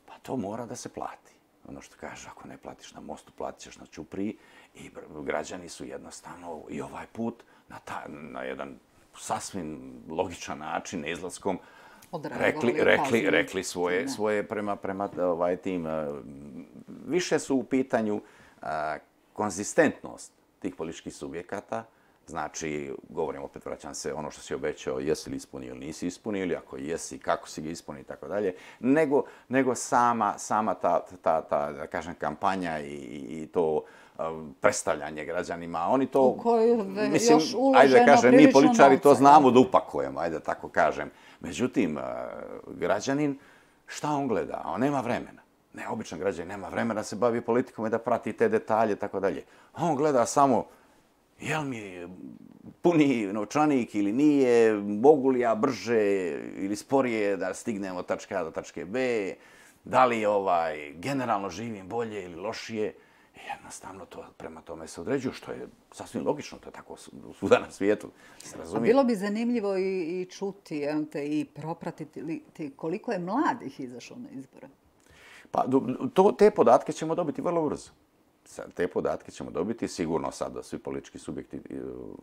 pa to mora da se plati. ono što kaže, ako ne platiš na mostu, platit ćeš na Ćupriji. I građani su jednostavno i ovaj put na, ta, na jedan sasvim logičan način, izlaskom, rekli, rekli, rekli svoje, svoje prema, prema ovaj, tim. Više su u pitanju konzistentnost tih političkih subjekata, Znači, govorim, opet vraćam se ono što si obećao, jesi li ispunio ili nisi ispunio, ili ako jesi, kako si ga ispunio i tako dalje, nego, nego sama, sama ta, ta, ta, da kažem, kampanja i, i to um, predstavljanje građanima. Oni to, U kojoj mislim, još ajde da kažem, mi političari to znamo da upakujemo, ajde da tako kažem. Međutim, uh, građanin, šta on gleda? On nema vremena. Ne, običan građanin nema vremena da se bavi politikom i da prati te detalje tako dalje. On gleda samo jel mi puni novčanik ili nije, mogu li ja brže ili sporije da stignem od tačke A do tačke B, da li ovaj, generalno živim bolje ili lošije. Jednostavno to prema tome se određuju, što je sasvim logično, to je tako svuda na svijetu. Se bilo bi zanimljivo i, i čuti te, i propratiti koliko je mladih izašlo na izbore. Pa, to, te podatke ćemo dobiti vrlo brzo te podatke ćemo dobiti sigurno sad da svi politički subjekti e,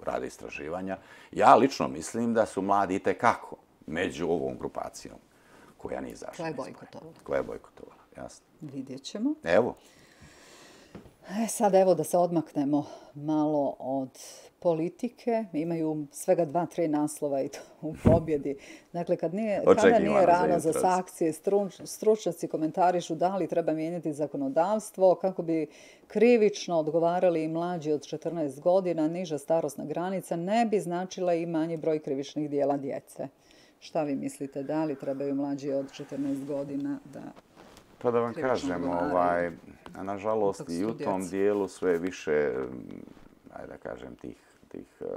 rade istraživanja. Ja lično mislim da su mladi kako među ovom grupacijom koja nije zašla. Koja je bojkotovala. Koja je bojkotovala, jasno. Vidjet ćemo. Evo. E, sad evo da se odmaknemo malo od politike. Imaju svega dva, tri naslova i to u pobjedi. Dakle, kad nije, kada nije rano za sankcije, stručnjaci komentarišu da li treba mijenjati zakonodavstvo kako bi krivično odgovarali i mlađi od 14 godina, niža starosna granica ne bi značila i manji broj krivičnih dijela djece. Šta vi mislite, da li trebaju mlađi od 14 godina da Pa da vam kažem, ovaj, nažalost i u tom dijelu sve više, ajde da kažem, tih, tih uh,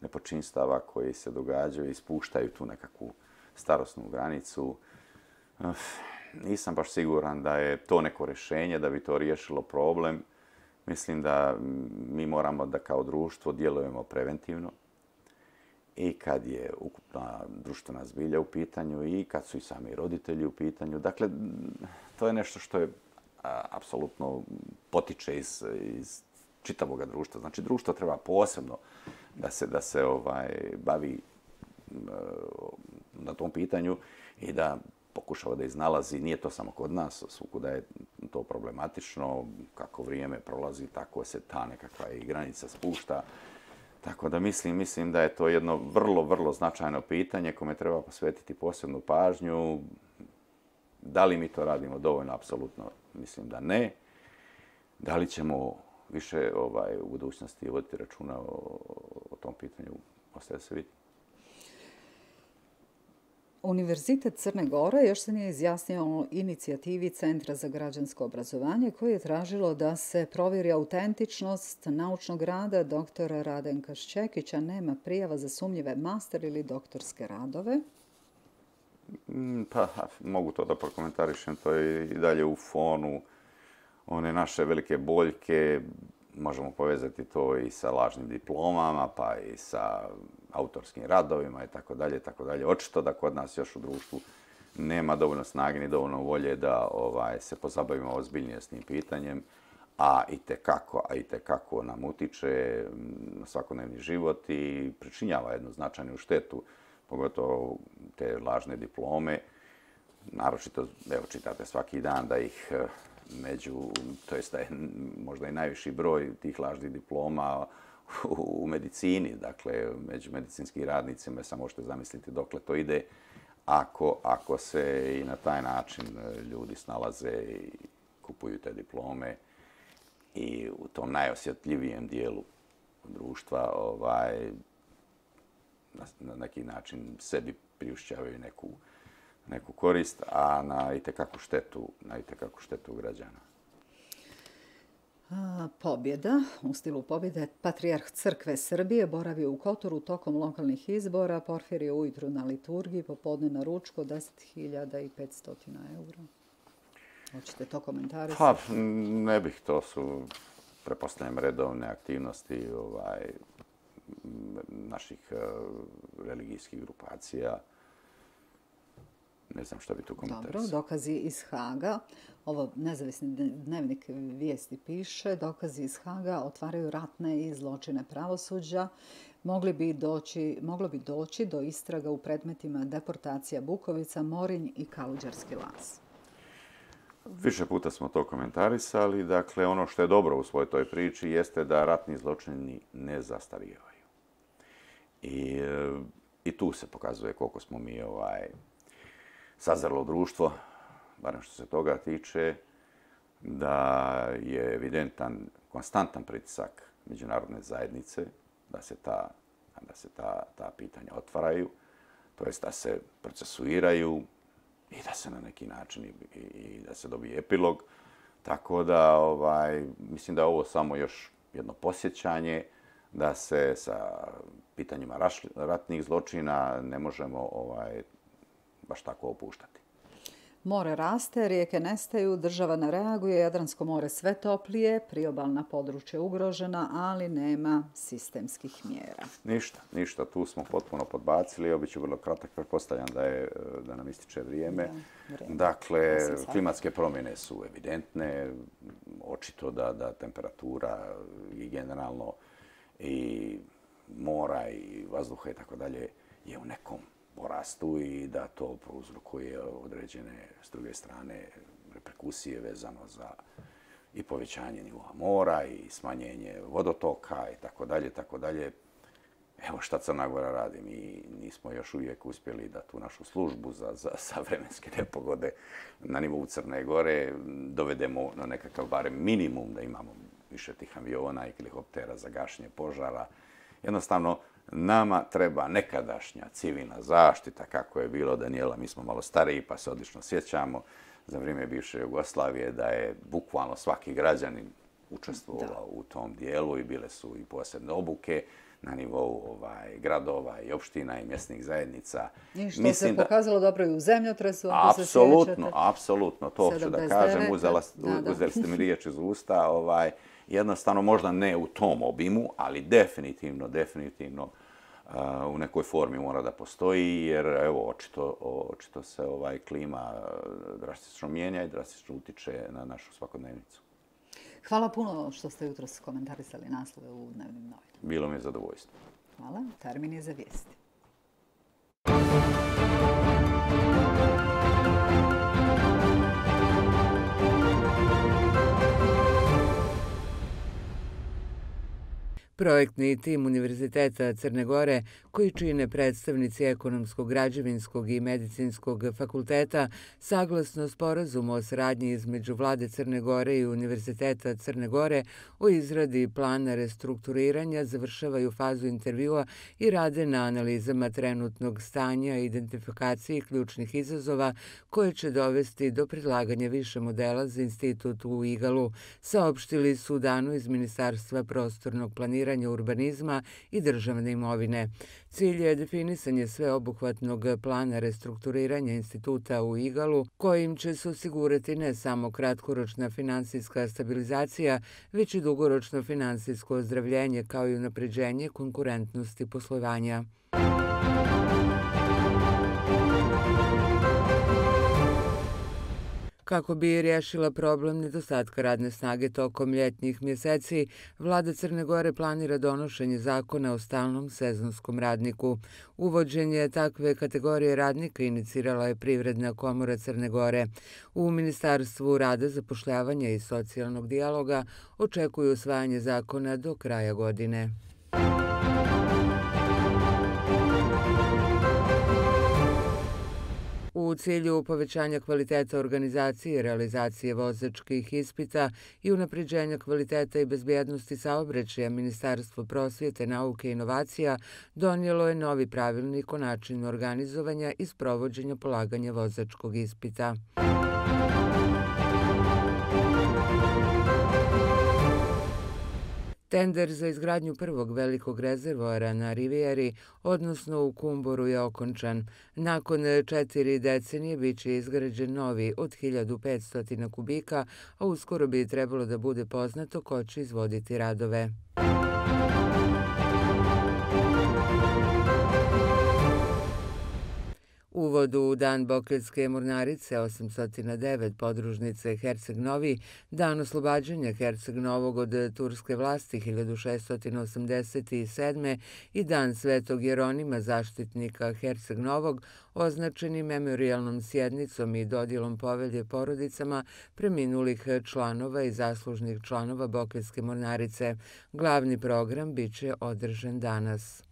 nepočinstava koji se događaju i spuštaju tu nekakvu starostnu granicu. Uh, nisam baš siguran da je to neko rješenje, da bi to riješilo problem. Mislim da mi moramo da kao društvo djelujemo preventivno i kad je ukupna društvena zbilja u pitanju i kad su i sami roditelji u pitanju. Dakle, to je nešto što je apsolutno potiče iz, iz čitavog društva. Znači, društvo treba posebno da se, da se ovaj bavi e, na tom pitanju i da pokušava da iznalazi, nije to samo kod nas, svukuda je to problematično, kako vrijeme prolazi, tako se ta nekakva i granica spušta. Tako da mislim, mislim da je to jedno vrlo, vrlo značajno pitanje kome treba posvetiti posebnu pažnju. Da li mi to radimo dovoljno? Apsolutno mislim da ne. Da li ćemo više ovaj, u budućnosti voditi računa o, o tom pitanju? Ostaje se vidjeti. Univerzitet Crne Gore još se nije izjasnio o inicijativi Centra za građansko obrazovanje koje je tražilo da se provjeri autentičnost naučnog rada doktora Radenka Šćekića. Nema prijava za sumnjive master ili doktorske radove. Mm, pa, mogu to da prokomentarišem. To je i dalje u fonu one naše velike boljke. Možemo povezati to i sa lažnim diplomama, pa i sa autorskim radovima i tako dalje, tako dalje. Očito da kod nas još u društvu nema dovoljno snage ni dovoljno volje da ovaj se pozabavimo ozbiljnije s tim pitanjem, a i te kako, a i te kako nam utiče mm, na svakodnevni život i pričinjava jednu značajnu štetu, pogotovo te lažne diplome. Naročito, evo, čitate svaki dan da ih eh, među, to jest da je možda i najviši broj tih lažnih diploma u medicini, dakle, među medicinskim radnicima, samo možete zamisliti dokle to ide, ako, ako se i na taj način e, ljudi snalaze i kupuju te diplome i u tom najosjetljivijem dijelu društva ovaj, na, na neki način sebi priušćavaju neku, neku korist, a na i štetu, na i štetu građana. Pobjeda, u stilu pobjede, Patrijarh Crkve Srbije boravio u Kotoru tokom lokalnih izbora, Porfir ujutru na liturgiji, popodne na ručku, 10.500 eura. Hoćete to komentarisati? Pa, ne bih, to su, prepostavljam, redovne aktivnosti ovaj, naših uh, religijskih grupacija. Ne znam što bi tu komentarisao. Dobro, dokazi iz Haga. Ovo nezavisni dnevnik vijesti piše. Dokazi iz Haga otvaraju ratne i zločine pravosuđa. Mogli bi doći, moglo bi doći do istraga u predmetima deportacija Bukovica, Morinj i Kaluđarski las. Više puta smo to komentarisali. Dakle, ono što je dobro u svojoj toj priči jeste da ratni zločini ne zastarijevaju. I, I tu se pokazuje koliko smo mi ovaj, sazrlo društvo, barem što se toga tiče, da je evidentan, konstantan pritisak međunarodne zajednice da se ta, da se ta, ta pitanja otvaraju, to jest da se procesuiraju i da se na neki način i, i da se dobije epilog. Tako da, ovaj, mislim da je ovo samo još jedno posjećanje da se sa pitanjima ratnih zločina ne možemo ovaj, baš tako opuštati. More raste, rijeke nestaju, država ne reaguje, Jadransko more sve toplije, priobalna područja ugrožena, ali nema sistemskih mjera. Ništa, ništa. Tu smo potpuno podbacili. Obi ću vrlo kratak, pretpostavljam da, je, da nam ističe vrijeme. Dakle, klimatske promjene su evidentne. Očito da, da temperatura i generalno i mora i vazduha i tako dalje je u nekom porastu i da to prouzrokuje određene, s druge strane, reperkusije vezano za i povećanje nivoa mora i smanjenje vodotoka i tako dalje, tako dalje. Evo šta Crna Gora radi. Mi nismo još uvijek uspjeli da tu našu službu za, za, za vremenske nepogode na nivou Crne Gore dovedemo na nekakav barem minimum da imamo više tih aviona i helikoptera za gašenje požara. Jednostavno, nama treba nekadašnja civilna zaštita, kako je bilo Daniela, mi smo malo stariji pa se odlično sjećamo za vrijeme bivše Jugoslavije, da je bukvalno svaki građanin učestvovao u tom dijelu i bile su i posebne obuke na nivou ovaj, gradova i opština i mjesnih zajednica. I što Mislim se da... pokazalo dobro i u zemljotresu, ako apsolutno, se sjećate. Apsolutno, to ću da kažem, uzela, da, da. uzeli ste mi riječ iz usta. Ovaj, jednostavno, možda ne u tom obimu, ali definitivno, definitivno u nekoj formi mora da postoji, jer evo, očito, očito se ovaj klima drastično mijenja i drastično utiče na našu svakodnevnicu. Hvala puno što ste jutro komentarisali naslove u dnevnim novinama. Bilo mi je zadovoljstvo. Hvala. Termin je za vijesti. Projektni tim Univerziteta Crne Gore, koji čine predstavnici ekonomskog, građevinskog i medicinskog fakulteta, saglasno sporazumu o sradnji između Vlade Crne Gore i Univerziteta Crne Gore o izradi plana restrukturiranja, završavaju fazu intervjua i rade na analizama trenutnog stanja i identifikaciji ključnih izazova koje će dovesti do predlaganja više modela za institut u Igalu, saopštili su danu iz Ministarstva prostornog planiranja planiranja urbanizma i državne imovine. Cilj je definisanje sveobuhvatnog plana restrukturiranja instituta u Igalu, kojim će se osigurati ne samo kratkoročna finansijska stabilizacija, već i dugoročno finansijsko ozdravljenje kao i unapređenje konkurentnosti poslovanja. Kako bi rješila problem nedostatka radne snage tokom ljetnih mjeseci, vlada Crne Gore planira donošenje zakona o stalnom sezonskom radniku. Uvođenje takve kategorije radnika inicirala je Privredna komora Crne Gore. U Ministarstvu rada zapošljavanja i socijalnog dijaloga očekuju osvajanje zakona do kraja godine. U cilju povećanja kvaliteta organizacije i realizacije vozačkih ispita i unapređenja kvaliteta i bezbjednosti saobraćaja, Ministarstvo prosvijete, nauke i inovacija donijelo je novi pravilnik o načinu organizovanja i sprovođenja polaganja vozačkog ispita. Tender za izgradnju prvog velikog rezervoara na Rivijeri, odnosno u Kumboru, je okončan. Nakon četiri decenije bit će izgrađen novi od 1500 kubika, a uskoro bi trebalo da bude poznato ko će izvoditi radove. Uvodu u dan Bokelske mornarice 809 podružnice Herceg Novi, dan oslobađanja Herceg Novog od turske vlasti 1687. i dan Svetog Jeronima zaštitnika Herceg Novog, označeni memorialnom sjednicom i dodjelom povelje porodicama preminulih članova i zaslužnih članova Bokelske mornarice. Glavni program biće održan danas.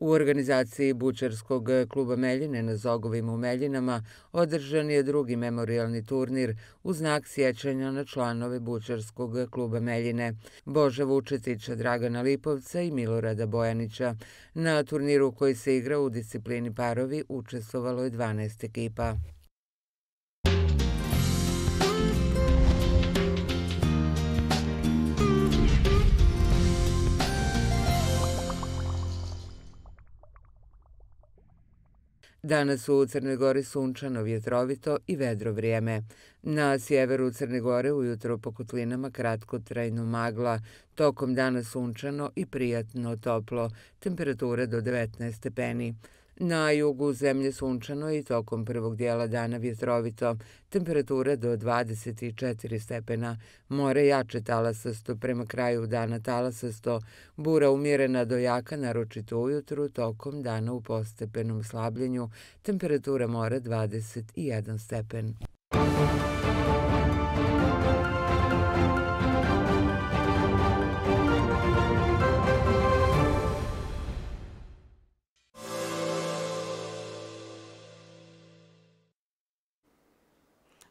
U organizaciji Bučarskog kluba Meljine na Zogovima u Meljinama održan je drugi memorialni turnir u znak sjećanja na članove Bučarskog kluba Meljine, Boža Vučetića, Dragana Lipovca i Milorada Bojanića. Na turniru koji se igra u disciplini parovi učestvovalo je 12 ekipa. Danas u Crne Gori sunčano, vjetrovito i vedro vrijeme. Na sjeveru Crne Gore ujutro po kotlinama kratko trajno magla, tokom dana sunčano i prijatno toplo, temperature do 19 stepeni. Na jugu zemlje sunčano i tokom prvog dijela dana vjetrovito, temperatura do 24 stepena, more jače talasasto prema kraju dana talasasto, bura umjerena do jaka naročito ujutru, tokom dana u postepenom slabljenju, temperatura mora 21 stepen.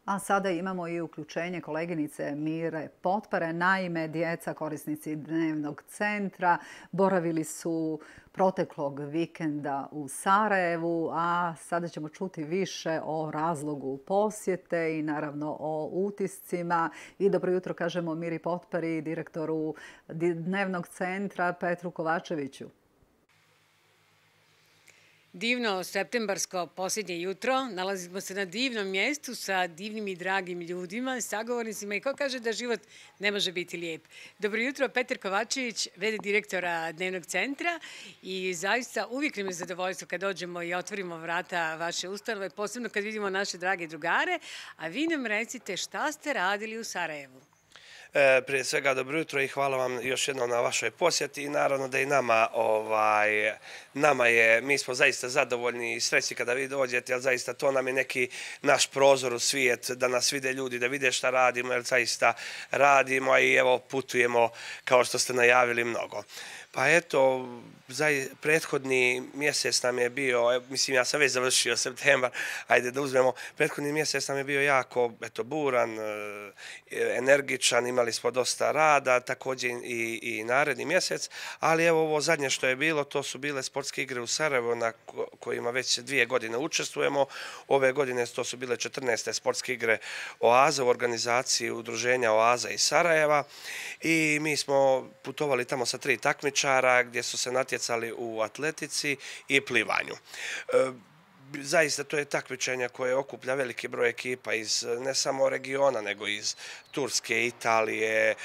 A sada imamo i uključenje koleginice Mire Potpare. Naime, djeca korisnici dnevnog centra boravili su proteklog vikenda u Sarajevu, a sada ćemo čuti više o razlogu posjete i naravno o utiscima. I dobro jutro kažemo Miri Potpari, direktoru dnevnog centra Petru Kovačeviću. Divno septembarsko posljednje jutro. Nalazimo se na divnom mjestu sa divnim i dragim ljudima, sagovornicima i ko kaže da život ne može biti lijep. Dobro jutro, Petar Kovačević, vede direktora Dnevnog centra i zaista uvijek nam je zadovoljstvo kad dođemo i otvorimo vrata vaše ustanove, posebno kad vidimo naše drage drugare, a vi nam recite šta ste radili u Sarajevu. E, prije svega dobro jutro i hvala vam još jednom na vašoj posjeti i naravno da i nama, ovaj, nama je, mi smo zaista zadovoljni i sreći kada vi dođete, jer zaista to nam je neki naš prozor u svijet, da nas vide ljudi, da vide šta radimo, jer zaista radimo i evo putujemo kao što ste najavili mnogo. Pa eto, za prethodni mjesec nam je bio, e, mislim ja sam već završio septembar, ajde da uzmemo, prethodni mjesec nam je bio jako eto, buran, e, energičan, imali smo dosta rada, također i, i naredni mjesec, ali evo ovo zadnje što je bilo, to su bile sportske igre u Sarajevo na kojima već dvije godine učestvujemo. Ove godine to su bile 14. sportske igre Oaza u organizaciji udruženja Oaza iz Sarajeva i mi smo putovali tamo sa tri takmičara gdje su se natjecali u atletici i plivanju. E, zaista to je takmičenje koje okuplja veliki broj ekipa iz ne samo regiona, nego iz Turske, Italije, e,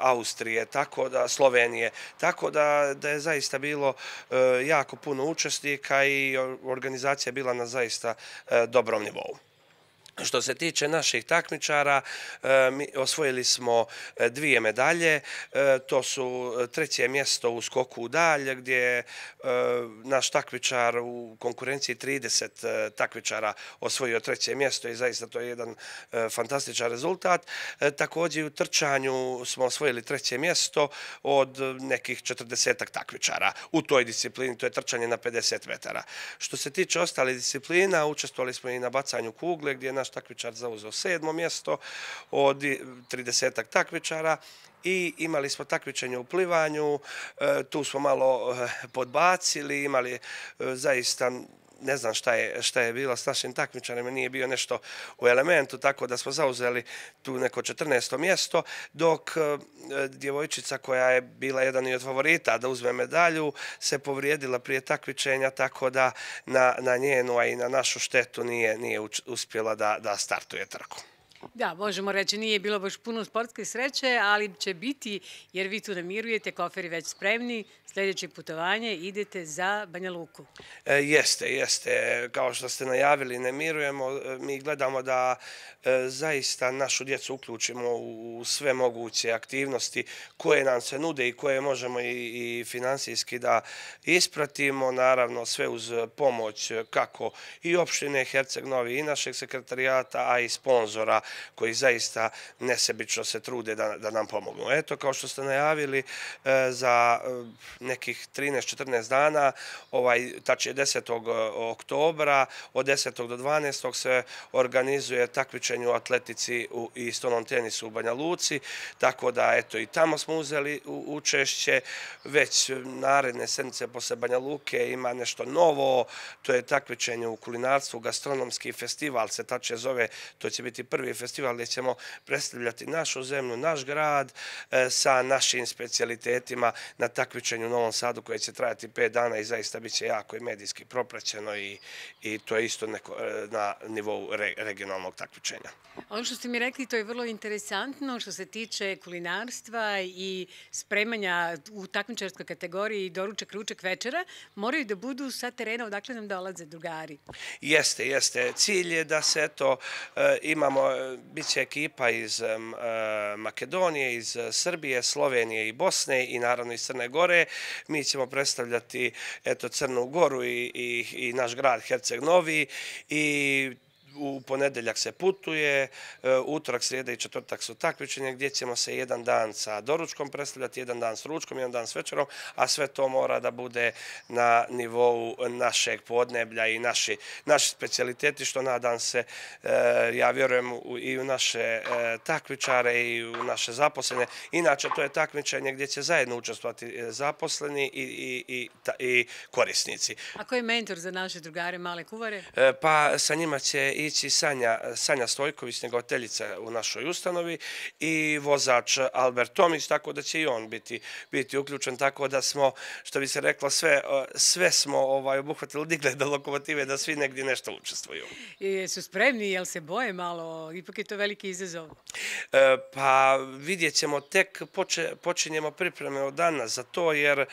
Austrije, tako da, Slovenije. Tako da, da je zaista bilo e, jako puno učesnika i organizacija bila na zaista e, dobrom nivou. Što se tiče naših takmičara, e, mi osvojili smo e, dvije medalje. E, to su treće mjesto u skoku u dalje, gdje je naš takmičar u konkurenciji 30 takmičara osvojio treće mjesto i zaista to je jedan fantastičan rezultat. Također u trčanju smo osvojili treće mjesto od nekih 40 takmičara u toj disciplini, to je trčanje na 50 metara. Što se tiče ostale disciplina, učestvovali smo i na bacanju kugle, gdje je naš takvičar zauzeo sedmo mjesto od 30 takvičara i imali smo takvičenje u plivanju, e, tu smo malo e, podbacili, imali e, zaista ne znam šta je, šta je bilo s našim takmičarima, nije bio nešto u elementu, tako da smo zauzeli tu neko 14. mjesto, dok e, djevojčica koja je bila jedan od favorita da uzme medalju, se povrijedila prije takmičenja, tako da na, na njenu, a i na našu štetu nije, nije uspjela da, da startuje trku. Da, možemo reći, nije bilo baš puno sportske sreće, ali će biti, jer vi tu namirujete, koferi već spremni, sljedeće putovanje idete za Banja Luku. E, jeste, jeste. Kao što ste najavili, namirujemo, e, mi gledamo da e, zaista našu djecu uključimo u sve moguće aktivnosti koje nam se nude i koje možemo i, i finansijski da ispratimo. Naravno, sve uz pomoć kako i opštine Herceg Novi i našeg sekretarijata, a i sponzora koji zaista nesebično se trude da, da nam pomognu. Eto, kao što ste najavili, e, za e, nekih 13-14 dana, ovaj, tačnije 10. E, oktobra, od 10. do 12. se organizuje takvičenje u atletici i stonom tenisu u Banja Luci, tako da eto i tamo smo uzeli učešće, već naredne sedmice posle Banja Luke ima nešto novo, to je takvičenje u kulinarstvu, gastronomski festival se tače zove, to će biti prvi festival gdje ćemo predstavljati našu zemlju, naš grad e, sa našim specialitetima na takvičenju Novom Sadu koje će trajati pet dana i zaista bit će jako i medijski propraćeno i, i to je isto neko, e, na nivou regionalnog takvičenja. Ono što ste mi rekli, to je vrlo interesantno što se tiče kulinarstva i spremanja u takmičarskoj kategoriji doručak, ručak, večera, moraju da budu sa terena odakle nam dolaze drugari. Jeste, jeste. Cilj je da se to e, imamo, bit će ekipa iz e, Makedonije, iz Srbije, Slovenije i Bosne i naravno iz Crne Gore. Mi ćemo predstavljati eto, Crnu Goru i, i, i naš grad Herceg Novi i u ponedeljak se putuje, e, utorak, srijeda i četvrtak su takvičenje gdje ćemo se jedan dan sa doručkom predstavljati, jedan dan s ručkom, jedan dan s večerom, a sve to mora da bude na nivou našeg podneblja i naši, naši specialiteti, što nadam se, e, ja vjerujem i u naše e, takvičare i u naše zaposlene. Inače, to je takvičenje gdje će zajedno učestvati zaposleni i, i, i, i korisnici. A ko je mentor za naše drugare, male kuvare? Pa sa njima će i ići Sanja, Sanja Stojković, njegovateljica u našoj ustanovi i vozač Albert Tomić, tako da će i on biti, biti uključen, tako da smo, što bi se reklo, sve, sve smo ovaj, obuhvatili digle do lokomotive da svi negdje nešto učestvuju. I su spremni, jel se boje malo? Ipak je to veliki izazov. E, pa vidjet ćemo, tek poče, počinjemo pripreme od dana za to, jer e,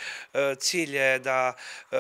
cilj je da e,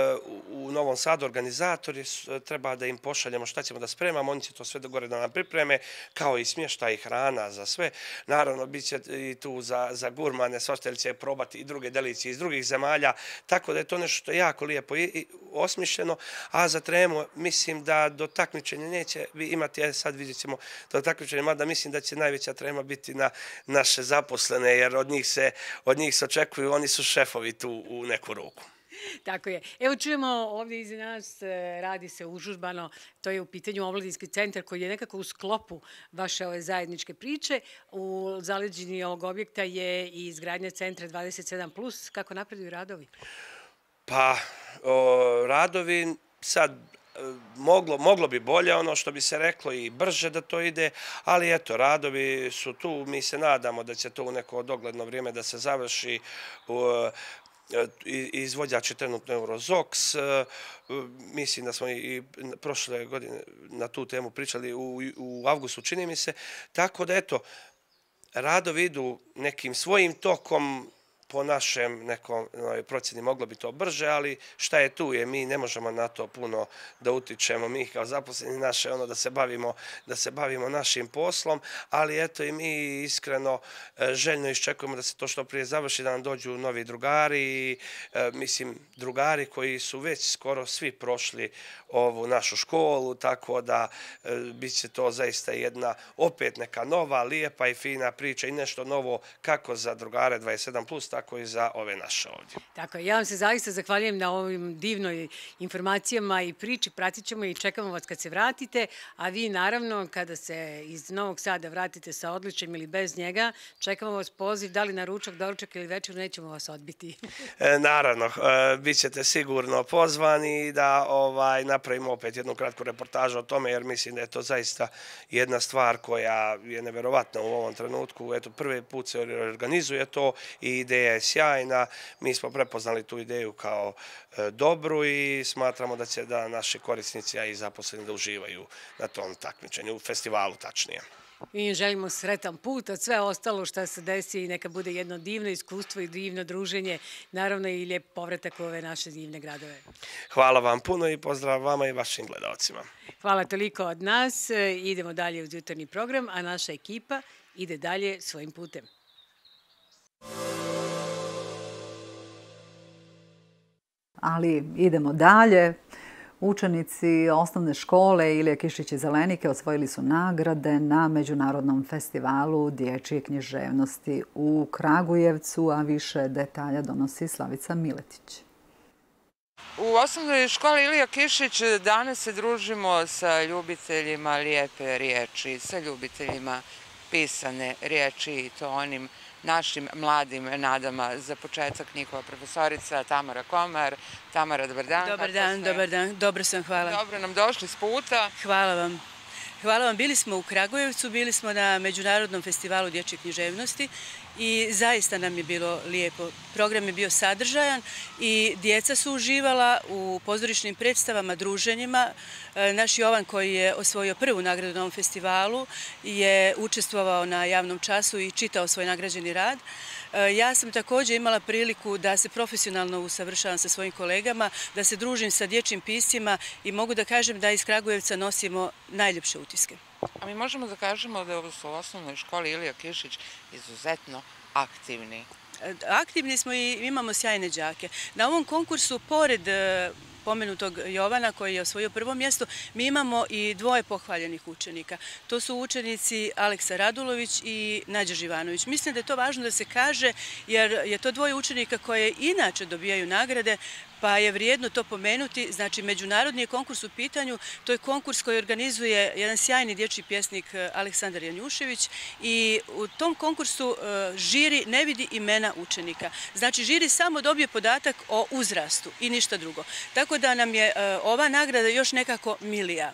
u Novom Sadu organizatori treba da im pošaljemo šta ćemo da spremamo, će to sve dogore da nam pripreme, kao i smješta i hrana za sve. Naravno, bit će i tu za, za gurmane, sostel će probati i druge delicije iz drugih zemalja, tako da je to nešto jako lijepo i, osmišljeno, a za tremu mislim da do takmičenja neće imati, ja sad vidjet ćemo do takmičenja, mada mislim da će najveća trema biti na naše zaposlene, jer od njih se, od njih se očekuju, oni su šefovi tu u neku ruku. Tako je. Evo čujemo ovdje iza nas, e, radi se užurbano, to je u pitanju omladinski centar koji je nekako u sklopu vaše ove zajedničke priče. U zaleđini ovog objekta je i izgradnja centra 27+. Kako napreduju radovi? Pa, o, radovi sad e, moglo, moglo bi bolje ono što bi se reklo i brže da to ide, ali eto, radovi su tu, mi se nadamo da će to u neko dogledno vrijeme da se završi. Izvođač je trenutno Eurozox. E, mislim da smo i prošle godine na tu temu pričali u avgustu, čini mi se. Tako da, eto, rado vidu nekim svojim tokom, po našem nekom procjeni moglo bi to brže, ali šta je tu je, mi ne možemo na to puno da utičemo, mi kao zaposleni naše, ono da se bavimo, da se bavimo našim poslom, ali eto i mi iskreno e, željno iščekujemo da se to što prije završi, da nam dođu novi drugari, e, mislim, drugari koji su već skoro svi prošli ovu našu školu, tako da e, bit će to zaista jedna opet neka nova, lijepa i fina priča i nešto novo kako za drugare 27+, tako i za ove naše ovdje. Tako je, ja vam se zaista zahvaljujem na ovim divnoj informacijama i priči, pratit ćemo i čekamo vas kad se vratite, a vi naravno kada se iz Novog Sada vratite sa odličem ili bez njega, čekamo vas poziv, da li na ručak, doručak ili večer, nećemo vas odbiti. E, naravno, e, bit ćete sigurno pozvani da ovaj, napravimo opet jednu kratku reportažu o tome, jer mislim da je to zaista jedna stvar koja je neverovatna u ovom trenutku. Eto, prvi put se organizuje to i ideja je sjajna. Mi smo prepoznali tu ideju kao e, dobru i smatramo da će da naši korisnici, a i zaposleni, da uživaju na tom takmičenju, u festivalu tačnije. Mi im želimo sretan put, a sve ostalo što se desi neka bude jedno divno iskustvo i divno druženje, naravno i lijep povratak u ove naše divne gradove. Hvala vam puno i pozdrav vama i vašim gledalcima. Hvala toliko od nas. Idemo dalje uz jutarnji program, a naša ekipa ide dalje svojim putem. Ali idemo dalje. Učenici osnovne škole Ilija Kišić i Zelenike osvojili su nagrade na Međunarodnom festivalu dječje književnosti u Kragujevcu, a više detalja donosi Slavica Miletić. U osnovnoj školi Ilija Kišić danas se družimo sa ljubiteljima lijepe riječi, sa ljubiteljima pisane riječi i to onim našim mladim nadama za početak njihova profesorica Tamara Komar. Tamara, dobar dan. Dobar dan, dobar dan. Dobro sam, hvala. Dobro nam došli s puta. Hvala vam. Hvala vam. Bili smo u Kragujevcu, bili smo na Međunarodnom festivalu dječje književnosti i zaista nam je bilo lijepo. Program je bio sadržajan i djeca su uživala u pozorišnim predstavama, druženjima. E, naš Jovan koji je osvojio prvu nagradu na ovom festivalu je učestvovao na javnom času i čitao svoj nagrađeni rad. E, ja sam također imala priliku da se profesionalno usavršavam sa svojim kolegama, da se družim sa dječjim piscima i mogu da kažem da iz Kragujevca nosimo najljepše utiske. A mi možemo da kažemo da su u osnovnoj školi Ilija Kišić izuzetno aktivni. E, aktivni smo i imamo sjajne džake. Na ovom konkursu, pored e, pomenutog Jovana koji je osvojio prvo mjesto, mi imamo i dvoje pohvaljenih učenika. To su učenici Aleksa Radulović i Nađa Živanović. Mislim da je to važno da se kaže jer je to dvoje učenika koje inače dobijaju nagrade, pa je vrijedno to pomenuti. Znači, međunarodni je konkurs u pitanju. To je konkurs koji organizuje jedan sjajni dječji pjesnik e, Aleksandar Janjušević i u tom konkursu e, žiri ne vidi imena učenika. Znači, žiri samo dobije podatak o uzrastu i ništa drugo. Tako da nam je e, ova nagrada još nekako milija.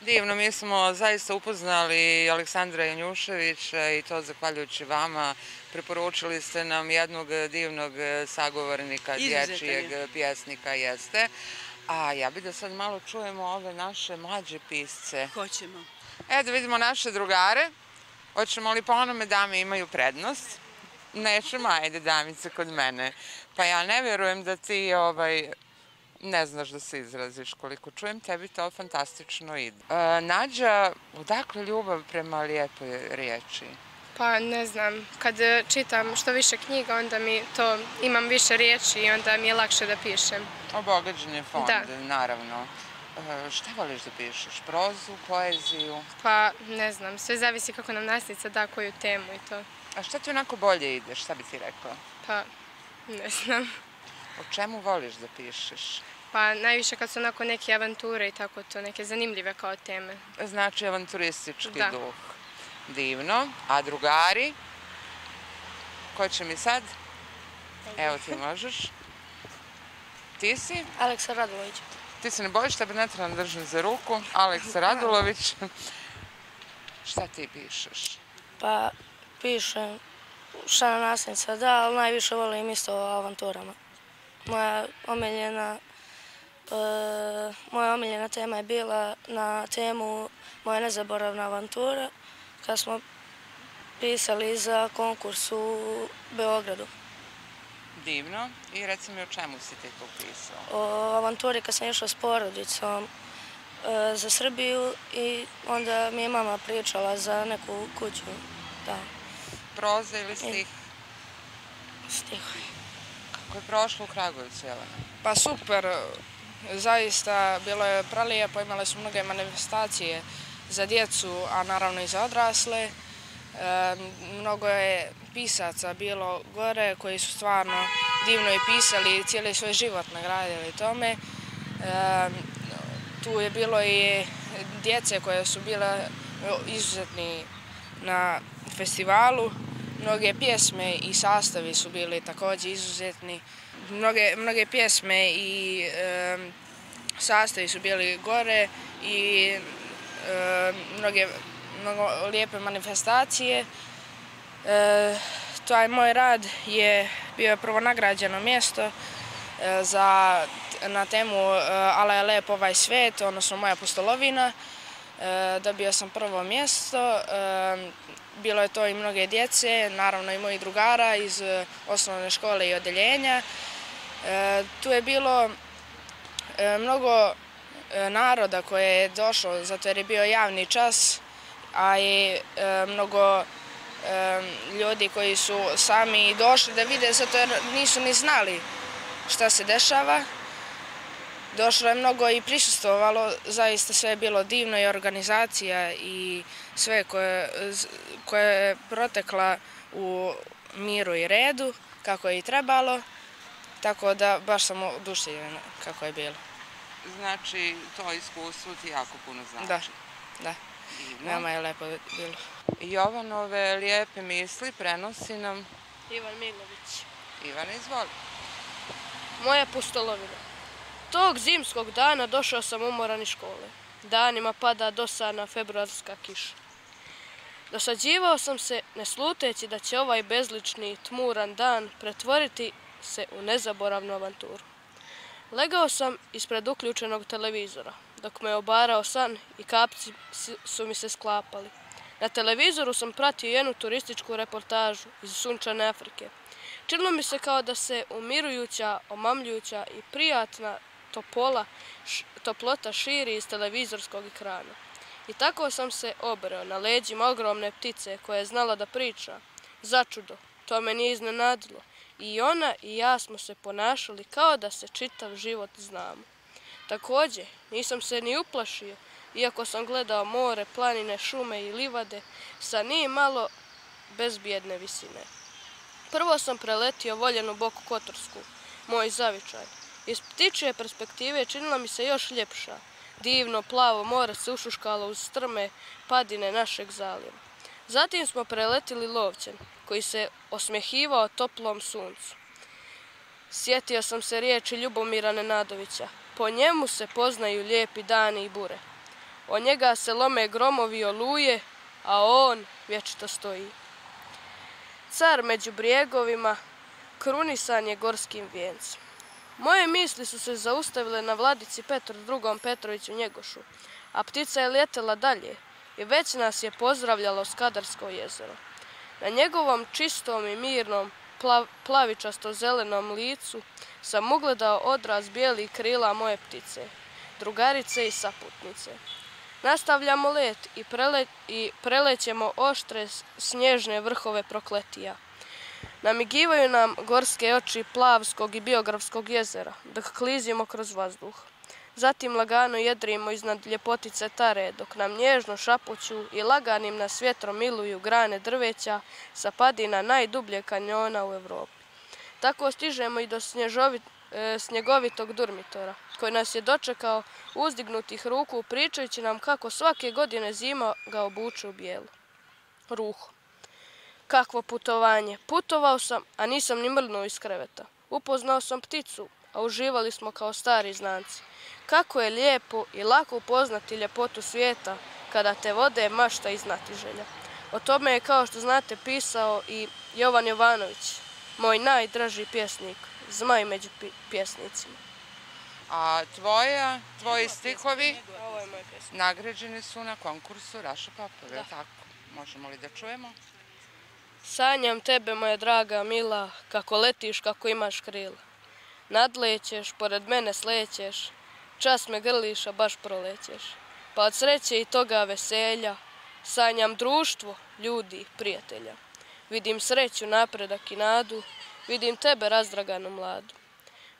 Divno, mi smo zaista upoznali Aleksandra Janjuševića i to zahvaljujući vama. Preporučili ste nam jednog divnog sagovornika, dječijeg pjesnika jeste. A ja bih da sad malo čujemo ove naše mlađe pisce. Hoćemo. E, da vidimo naše drugare. Hoćemo li po onome dame imaju prednost? Nećemo, ajde damice kod mene. Pa ja ne vjerujem da ti ovaj, ne znaš da se izraziš koliko čujem, tebi to fantastično ide. E, Nađa, odakle ljubav prema lijepoj riječi? Pa ne znam, kad čitam što više knjiga, onda mi to imam više riječi i onda mi je lakše da pišem. Obogađen je fond, naravno. E, šta voliš da pišeš? Prozu, poeziju? Pa ne znam, sve zavisi kako nam nastavnica da koju temu i to. A šta ti onako bolje ide, šta bi ti rekla? Pa ne znam. O čemu voliš da pišeš? Pa najviše kad su onako neke avanture i tako to, neke zanimljive kao teme. Znači avanturistički duh. Divno. A drugari? Ko će mi sad? Evo ti možeš. Ti si? Aleksa Radulović. Ti se ne bojiš, tebe ne trebam držati za ruku. Aleksa Radulović. Šta ti pišeš? Pa pišem šta na nasljednica, da, ali najviše volim isto o avanturama. Moja omiljena, e, moja omiljena tema je bila na temu moja nezaboravna avantura kad smo pisali za konkurs u Beogradu. Divno. I reci mi o čemu si ti to pisao? O avanturi kad sam išla s porodicom e, za Srbiju i onda mi je mama pričala za neku kuću. Da proza ili stih? Stih. Kako je prošlo u Kragujevcu, Jelena? Pa super, zaista bilo je pralijepo, imale su mnoge manifestacije za djecu, a naravno i za odrasle. E, mnogo je pisaca bilo gore koji su stvarno divno i pisali i cijeli svoj život nagradili tome. E, tu je bilo i djece koje su bile izuzetni na festivalu. Mnoge pjesme i sastavi su bili također izuzetni. Mnoge, mnoge pjesme i e, sastavi su bili gore i e, mnoge mnogo lijepe manifestacije. E, taj moj rad je bio prvo nagrađeno mjesto e, za, na temu e, je lep ovaj svet, odnosno moja postolovina. E, dobio sam prvo mjesto. E, bilo je to i mnoge djece, naravno i moji drugara iz e, osnovne škole i odeljenja. E, tu je bilo e, mnogo e, naroda koje je došlo, zato jer je bio javni čas, a i mnogo ljudi koji su sami došli da vide, zato jer nisu ni znali šta se dešava. Došlo je mnogo i prisustovalo, zaista sve je bilo divno i organizacija i sve koje je protekla u miru i redu, kako je i trebalo, tako da baš sam odušljena kako je bilo. Znači, to iskustvo ti jako puno znači? Da, da. Nama je lepo bilo. Jovanove lijepe misli prenosi nam... Ivan Milović. Ivan, izvoli. Moja pustolovina. Tog zimskog dana došao sam umoran iz škole. Danima pada dosadna februarska kiša. Dosađivao sam se, ne sluteći da će ovaj bezlični, tmuran dan pretvoriti se u nezaboravnu avanturu. Legao sam ispred uključenog televizora, dok me obarao san i kapci su mi se sklapali. Na televizoru sam pratio jednu turističku reportažu iz Sunčane Afrike. Činilo mi se kao da se umirujuća, omamljujuća i prijatna topola, toplota širi iz televizorskog ekrana. I tako sam se obreo na leđima ogromne ptice koja je znala da priča. Začudo, to me nije iznenadilo. I ona i ja smo se ponašali kao da se čitav život znamo. Također, nisam se ni uplašio, iako sam gledao more, planine, šume i livade sa nije malo bezbjedne visine. Prvo sam preletio voljenu boku Kotorsku, moj zavičaj. Iz ptičije perspektive činila mi se još ljepša. Divno, plavo more se ušuškalo uz strme padine našeg zalijeva. Zatim smo preletili Lovćen, koji se osmehivao toplom suncu. Sjetio sam se riječi Ljubomira Nenadovića. Po njemu se poznaju lijepi dani i bure. O njega se lome gromovi oluje, a on vječito stoji. Car među brijegovima, krunisan je gorskim vijencem. Moje misli su se zaustavile na vladici Petru II. Petroviću Njegošu, a ptica je letela dalje i već nas je pozdravljalo Skadarsko jezero. Na njegovom čistom i mirnom plavičasto-zelenom licu sam ugledao odraz bijelih krila moje ptice, drugarice i saputnice. Nastavljamo let i prelećemo oštre snježne vrhove prokletija. Namigivaju nam gorske oči Plavskog i Biografskog jezera, dok klizimo kroz vazduh. Zatim lagano jedrimo iznad ljepotice Tare, dok nam nježno šapuću i laganim nas vjetrom miluju grane drveća sa padina najdublje kanjona u Evropi. Tako stižemo i do e, snjegovitog durmitora, koji nas je dočekao uzdignutih ruku, pričajući nam kako svake godine zima ga obuče u bijelu. Ruho. Kakvo putovanje. Putovao sam, a nisam ni mrnuo iz kreveta. Upoznao sam pticu, a uživali smo kao stari znanci. Kako je lijepo i lako upoznati ljepotu svijeta kada te vode mašta i znati želja. O tome je, kao što znate, pisao i Jovan Jovanović, moj najdraži pjesnik, zmaj među pjesnicima. A tvoja, tvoji stihovi nagrađeni su na konkursu Raša Popove, tako? Možemo li da čujemo? Sanjam tebe, moja draga, mila, kako letiš, kako imaš krila. Nadlećeš, pored mene slećeš, čas me grliš, a baš prolećeš. Pa od sreće i toga veselja, sanjam društvo, ljudi, prijatelja. Vidim sreću, napredak i nadu, vidim tebe razdraganu mladu.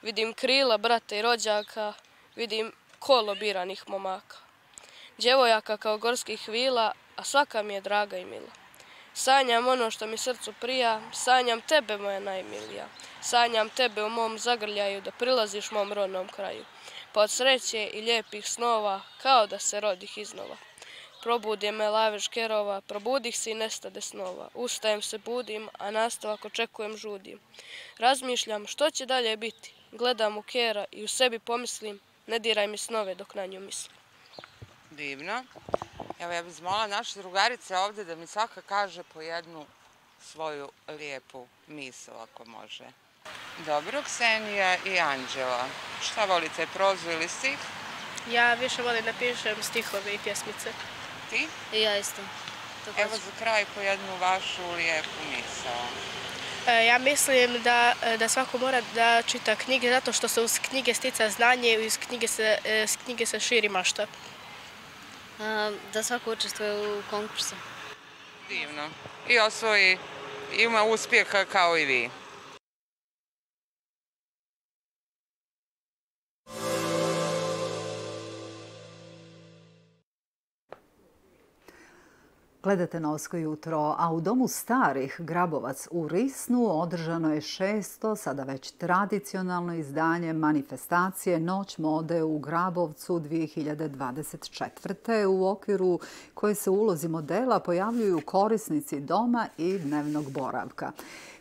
Vidim krila, brata i rođaka, vidim kolo biranih momaka. Djevojaka kao gorskih vila, a svaka mi je draga i mila. Sanjam ono što mi srcu prija, sanjam tebe, moja najmilija. Sanjam tebe u mom zagrljaju da prilaziš mom rodnom kraju pod sreće i lijepih snova, kao da se rodih iznova. Probudi me lavež kerova, probudih se i nestade snova. Ustajem se, budim, a nastavak očekujem žudim. Razmišljam što će dalje biti. Gledam u kera i u sebi pomislim, ne diraj mi snove dok na nju mislim. Divno. Evo ja bih zmola naše drugarice ovdje da mi svaka kaže po jednu svoju lijepu misl, ako može. Dobro, Ksenija i Anđela. Šta volite, prozu ili stih? Ja više volim da pišem stihove i pjesmice. Ti? I ja isto. Evo za kraj po jednu vašu lijepu misao. E, ja mislim da, da svako mora da čita knjige zato što se uz knjige stica znanje i uz knjige se, s knjige se širi mašta. Da svako učestvuje u konkursu. Divno. I osvoji, ima uspjeha kao i vi. Gledate Novsko jutro, a u Domu starih Grabovac u Risnu održano je šesto, sada već tradicionalno izdanje manifestacije Noć mode u Grabovcu 2024. u okviru koje se ulozi modela pojavljuju korisnici doma i dnevnog boravka.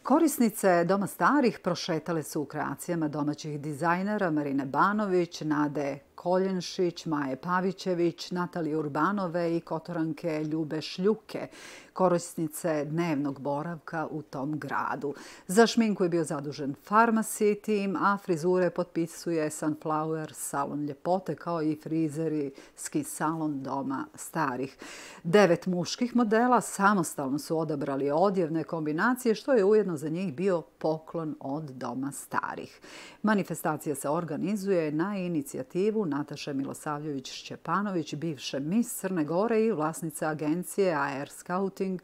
Korisnice Doma starih prošetale su u kreacijama domaćih dizajnera Marine Banović, Nade Koljenšić, Maje Pavićević, Natalije Urbanove i kotoranke Ljube Šljuke, korisnice dnevnog boravka u tom gradu. Za šminku je bio zadužen Pharmacy Team, a frizure potpisuje Sunflower Salon Ljepote kao i frizerski salon Doma starih. Devet muških modela samostalno su odabrali odjevne kombinacije, što je ujedno za njih bio poklon od Doma starih. Manifestacija se organizuje na inicijativu Nataše Milosavljević-Šćepanović, bivše mis Crne Gore i vlasnica agencije AR Scouting,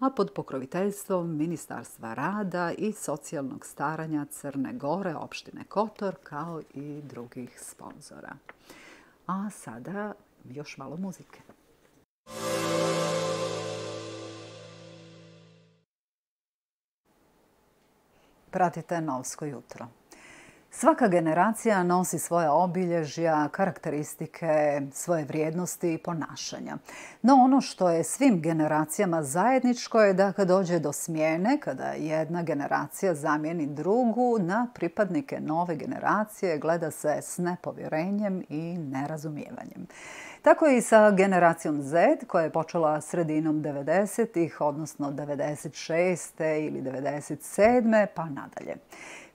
a pod pokroviteljstvom Ministarstva rada i socijalnog staranja Crne Gore, opštine Kotor, kao i drugih sponzora. A sada još malo muzike. Pratite Novsko jutro. Svaka generacija nosi svoje obilježja, karakteristike, svoje vrijednosti i ponašanja. No ono što je svim generacijama zajedničko je da kad dođe do smjene, kada jedna generacija zamijeni drugu, na pripadnike nove generacije gleda se s nepovjerenjem i nerazumijevanjem. Tako i sa generacijom Z, koja je počela sredinom 90-ih, odnosno 96. ili 97. pa nadalje.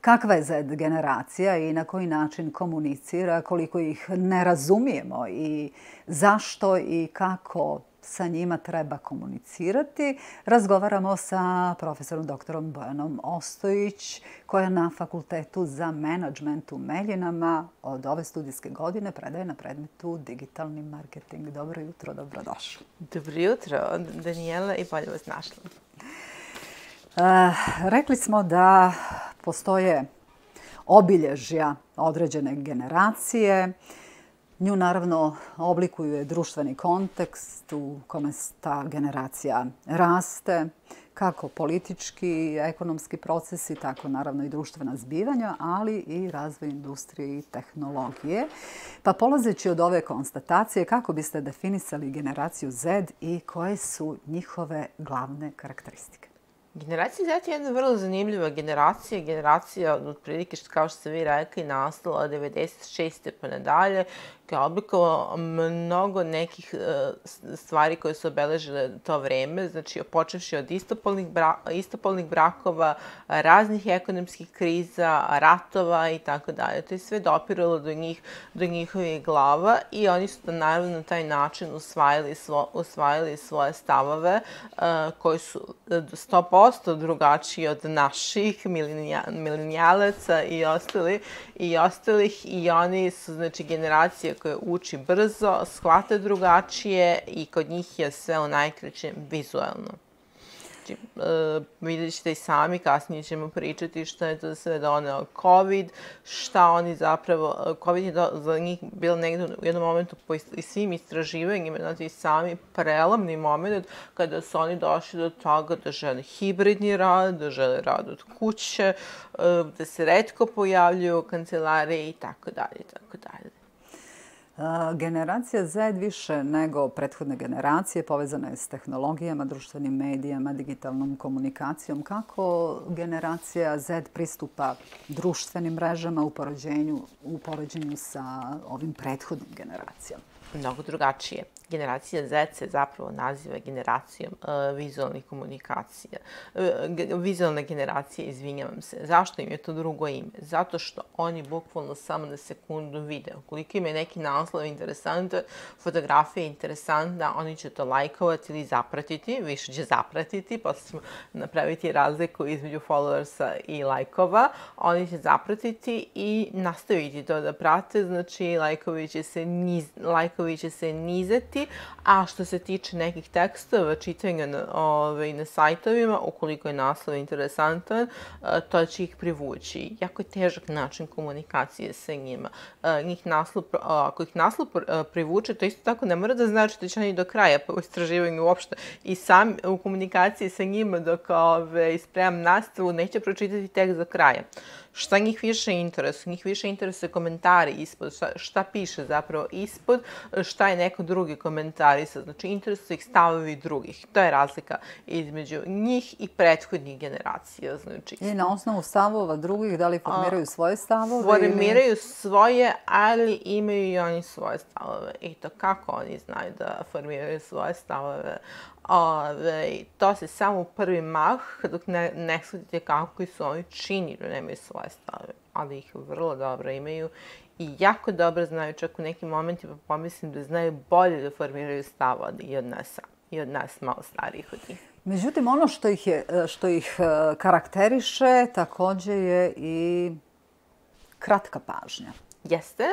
Kakva je Z generacija i na koji način komunicira, koliko ih ne razumijemo i zašto i kako sa njima treba komunicirati. Razgovaramo sa profesorom doktorom Bojanom Ostojić, koja na Fakultetu za menadžment u Meljinama od ove studijske godine predaje na predmetu digitalni marketing. Dobro jutro, dobrodošli. Dobro jutro, Danijela, i bolje vas našla. Eh, rekli smo da postoje obilježja određene generacije. Nju naravno oblikuje društveni kontekst u kome ta generacija raste, kako politički, ekonomski procesi, tako naravno i društvena zbivanja, ali i razvoj industrije i tehnologije. Pa polazeći od ove konstatacije, kako biste definisali generaciju Z i koje su njihove glavne karakteristike? Generacija Z je jedna vrlo zanimljiva generacija. Generacija, od prilike, kao što ste vi rekli, nastala od 96. pa nadalje, je oblikovao mnogo nekih e, stvari koje su obeležile to vreme, znači počevši od istopolnih, bra istopolnih brakova, raznih ekonomskih kriza, ratova i tako dalje. To je sve dopiralo do, njih, do njihovih glava i oni su naravno na taj način usvajali, svo, usvajali svoje stavove e, koji su e, 100% drugačiji od naših milenijalaca i ostali i ostalih i oni su znači generacije koje uči brzo, shvate drugačije i kod njih je sve u najkrećem vizualno. Znači, e, vidjet ćete i sami, kasnije ćemo pričati što je to sve doneo COVID, šta oni zapravo, e, COVID je do, za njih bilo negdje u jednom momentu po svim istraživanjima, znači i sami prelomni moment kada su oni došli do toga da žele hibridni rad, da žele rad od kuće, e, da se redko pojavljuju u kancelariji i tako dalje, tako dalje. Generacija Z više nego prethodne generacije povezana je s tehnologijama, društvenim medijama, digitalnom komunikacijom. Kako generacija Z pristupa društvenim mrežama u poređenju, u poređenju sa ovim prethodnim generacijama? mnogo drugačije. Generacija Z se zapravo naziva generacijom uh, vizualnih komunikacija. Uh, vizualne generacije, izvinjavam se. Zašto im je to drugo ime? Zato što oni bukvalno samo na sekundu vide. Ukoliko im je neki naslov interesantan, fotografija interesantna, oni će to lajkovati ili zapratiti, više će zapratiti, posle ćemo napraviti razliku između followersa i lajkova. Oni će zapratiti i nastaviti to da prate, znači lajkovi će se, niz, lajkovi će se nizati čitati, a što se tiče nekih tekstova, čitanja na, ove, na sajtovima, ukoliko je naslov interesantan, e, to će ih privući. Jako je težak način komunikacije sa njima. E, njih naslov, ako ih naslov e, privuče, to isto tako ne mora da znači da će oni do kraja po istraživanju uopšte i sam u komunikaciji sa njima dok ove, ispremam nastavu neće pročitati tekst do kraja šta njih više interesuje. Njih više interesuje komentari ispod, šta, šta piše zapravo ispod, šta je neko drugi komentarisa. Znači, interesuje ih stavovi drugih. To je razlika između njih i prethodnih generacija. Znači, I na osnovu stavova drugih, da li formiraju svoje stavove? Formiraju ili... svoje, ali imaju i oni svoje stavove. I to kako oni znaju da formiraju svoje stavove? Ove, to se samo u prvi mah, dok ne, ne shvatite kako su oni čini da nemaju svoje stave, ali ih vrlo dobro imaju i jako dobro znaju, čak u nekim momentima pomislim da znaju bolje da formiraju stav od, i od nas, i od nas malo starijih od njih. Međutim, ono što ih, je, što ih e, karakteriše također je i kratka pažnja. Jeste,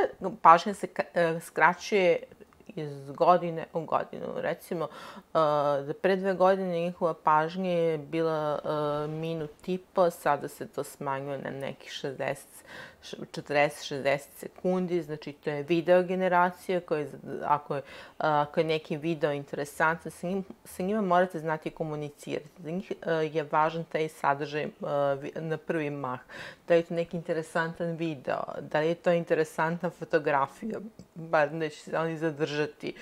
pažnja se e, skraćuje iz godine u godinu. Recimo, uh, za pre dve godine njihova pažnja je bila minut i po, sada se to smanjuje na nekih 60 40-60 sekundi, znači to je video generacija koja ako je, ako je neki video interesantan, sa, njim, sa njima morate znati komunicirati. Za njih je važan taj sadržaj na prvi mah. Da je to neki interesantan video, da li je to interesantna fotografija, bar neće se oni zadržati.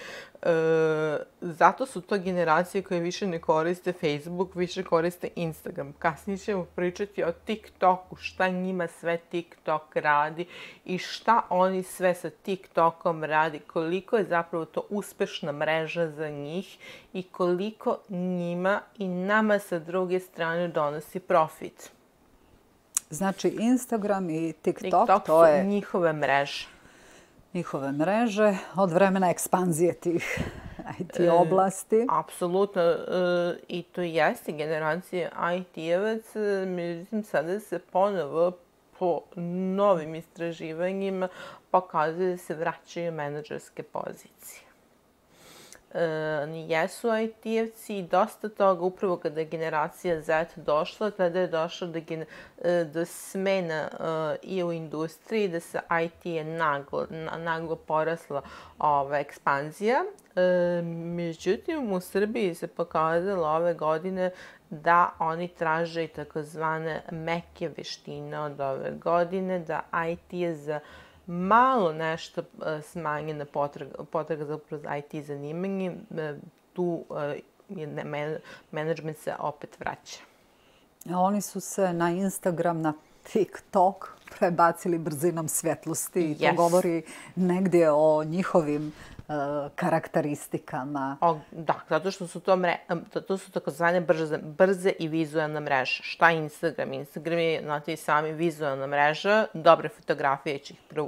E, zato su to generacije koje više ne koriste Facebook, više koriste Instagram. Kasnije ćemo pričati o TikToku, šta njima sve TikTok radi i šta oni sve sa TikTokom radi, koliko je zapravo to uspešna mreža za njih i koliko njima i nama sa druge strane donosi profit. Znači Instagram i TikTok, TikTok to je... njihove mreže njihove mreže od vremena ekspanzije tih IT e, oblasti. Apsolutno. E, I to jeste generacija IT-evac. Međutim, sada se ponovo po novim istraživanjima pokazuje da se vraćaju menadžerske pozicije E, ni jesu IT-evci i dosta toga, upravo kada je generacija Z došla, tada je došlo do, gen, e, do smena uh, i u industriji, da se IT je naglo, naglo porasla ova ekspanzija. Uh, međutim, u Srbiji se pokazalo ove godine da oni traže i takozvane meke veštine od ove godine, da IT je za malo nešto e, smanjena potraga, potraga za upravo IT zanimanje, e, tu e, je management se opet vraća. A oni su se na Instagram, na TikTok prebacili brzinom svjetlosti. Yes. To govori negdje o njihovim Eh, karakteristikama. O, da, zato što su to, mre, to su takozvane brze, brze i vizualne mreže. Šta je Instagram? Instagram je, znate i sami, vizualna mreža, dobre fotografije će ih pri,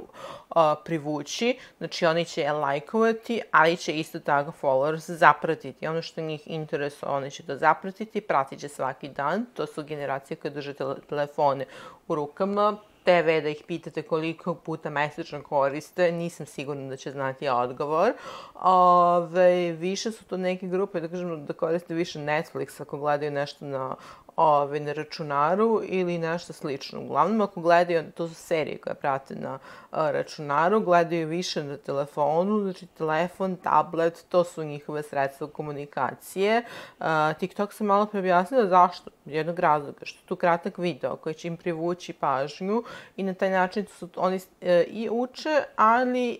privući, znači oni će je lajkovati, ali će isto tako followers zapratiti. Ono što njih interesuje, oni će to zapratiti, pratit će svaki dan. To su generacije koje drže telefone u rukama, TV da ih pitate koliko puta mesečno koriste, nisam sigurna da će znati odgovor. Ove, više su to neke grupe, da kažem, da koriste više Netflix ako gledaju nešto na ove, na računaru ili nešto slično. Uglavnom, ako gledaju, to su serije koje prate na a, računaru, gledaju više na telefonu, znači telefon, tablet, to su njihove sredstva komunikacije. A, TikTok sam malo preobjasnila zašto? Jednog razloga, što tu kratak video koji će im privući pažnju i na taj način su oni e, i uče, ali e,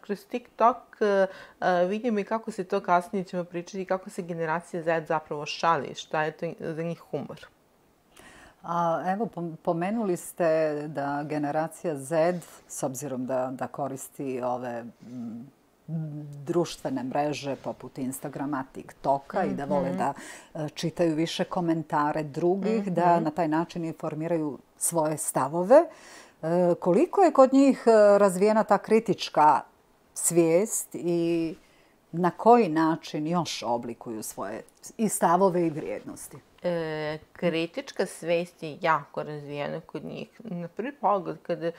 kroz TikTok e, vidimo i kako se to kasnije ćemo pričati, kako se generacija Z zapravo šali, šta je to za njih humor. A, evo, pomenuli ste da generacija Z, s obzirom da, da koristi ove društvene mreže poput Instagrama, TikToka i da vole mhm. da e, čitaju više komentare drugih, da mhm. na taj način informiraju svoje stavove. E, koliko je kod njih e, razvijena ta kritička svijest i na koji način još oblikuju svoje i stavove i vrijednosti? E, kritička svijest je jako razvijena kod njih. Na prvi pogled, kada e,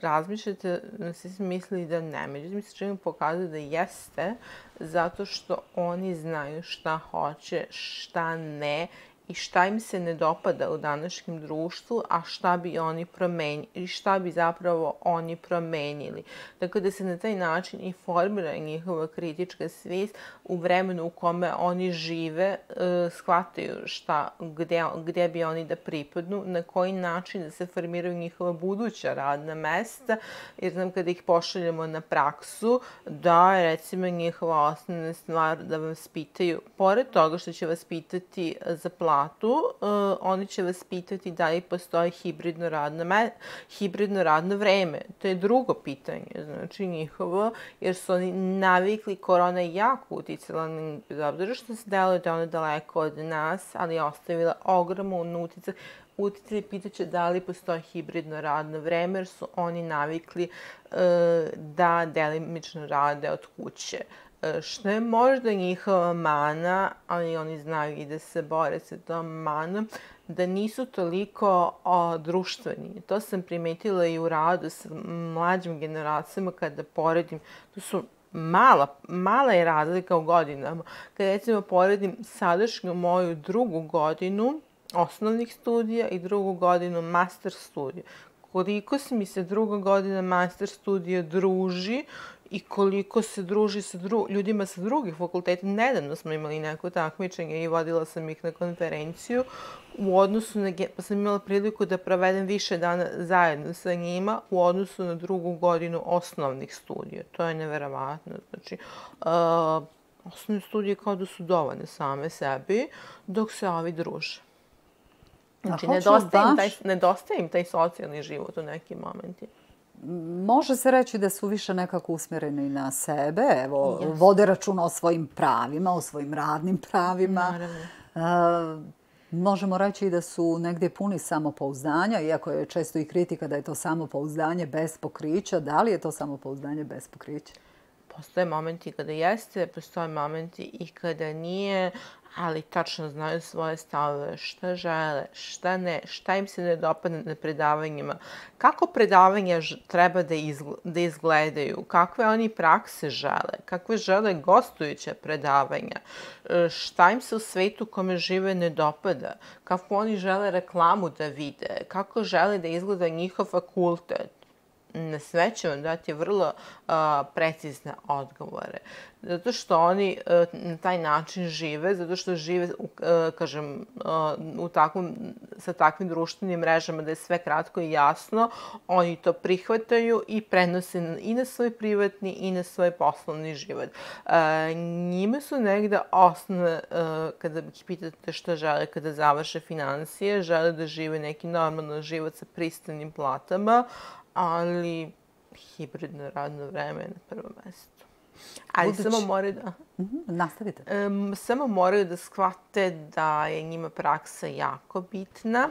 razmišljate, se misli da ne. Međutim, se čini pokazuje da jeste, zato što oni znaju šta hoće, šta ne i šta im se ne dopada u današnjem društvu, a šta bi oni promenili i šta bi zapravo oni promenili. Dakle, da se na taj način i formira njihova kritička svijest u vremenu u kome oni žive, e, shvataju šta, gde, gde bi oni da pripadnu, na koji način da se formiraju njihova buduća radna mesta, jer znam kada ih pošaljemo na praksu, da je recimo njihova osnovna stvar da vam spitaju, pored toga što će vas pitati za plan satu, uh, eh, oni će vas pitati da li postoji hibridno radno, hibridno radno vreme. To je drugo pitanje, znači njihovo, jer su oni navikli, korona je jako uticala na njih, bez obzira što se deluje da ona daleko od nas, ali je ostavila ogromnu uticaj Uticaj pitaće da li postoji hibridno radno vreme, jer su oni navikli uh, da delimično rade od kuće. Uh, E, E, što je možda njihova mana, ali oni znaju i da se bore sa tom manom, da nisu toliko o, društveni. To sam primetila i u radu sa mlađim generacijama kada poredim. To su mala, mala je razlika u godinama. Kada recimo poredim sadašnju moju drugu godinu osnovnih studija i drugu godinu master studija. Koliko se mi se druga godina master studija druži i koliko se druži sa dru ljudima sa drugih fakulteta. Nedavno smo imali neko takmičenje i vodila sam ih na konferenciju. U odnosu na, pa sam imala priliku da provedem više dana zajedno sa njima u odnosu na drugu godinu osnovnih studija. To je neverovatno. Znači, uh, osnovne studije kao da su dovane same sebi, dok se ovi druže. Znači, nedostaje im, taj, nedostaje im taj socijalni život u nekim momentima može se reći da su više nekako usmjereni na sebe, evo, yes. vode računa o svojim pravima, o svojim radnim pravima. Naravno. možemo reći da su negdje puni samopouzdanja, iako je često i kritika da je to samopouzdanje bez pokrića. Da li je to samopouzdanje bez pokrića? Postoje momenti kada jeste, postoje momenti i kada nije, ali tačno znaju svoje stavove, šta žele, šta ne, šta im se ne dopadne na predavanjima, kako predavanja treba da, da izgledaju, kakve oni prakse žele, kakve žele gostujuće predavanja, e, šta im se u svetu kome žive ne dopada, kako oni žele reklamu da vide, kako žele da izgleda njihov fakultet, sve će vam dati vrlo a, precizne odgovore. Zato što oni a, na taj način žive, zato što žive, uh, kažem, a, u takvom, sa takvim društvenim mrežama da je sve kratko i jasno, oni to prihvataju i prenose i na svoj privatni i na svoj poslovni život. A, njime su negde osnovne, a, kada ih pitate što žele kada završe financije, žele da žive neki normalan život sa pristanim platama, ali hibridno radno vreme je na prvom mjestu. Ali Budući... samo moraju da... Mm -hmm, nastavite. Um, samo moraju da shvate da je njima praksa jako bitna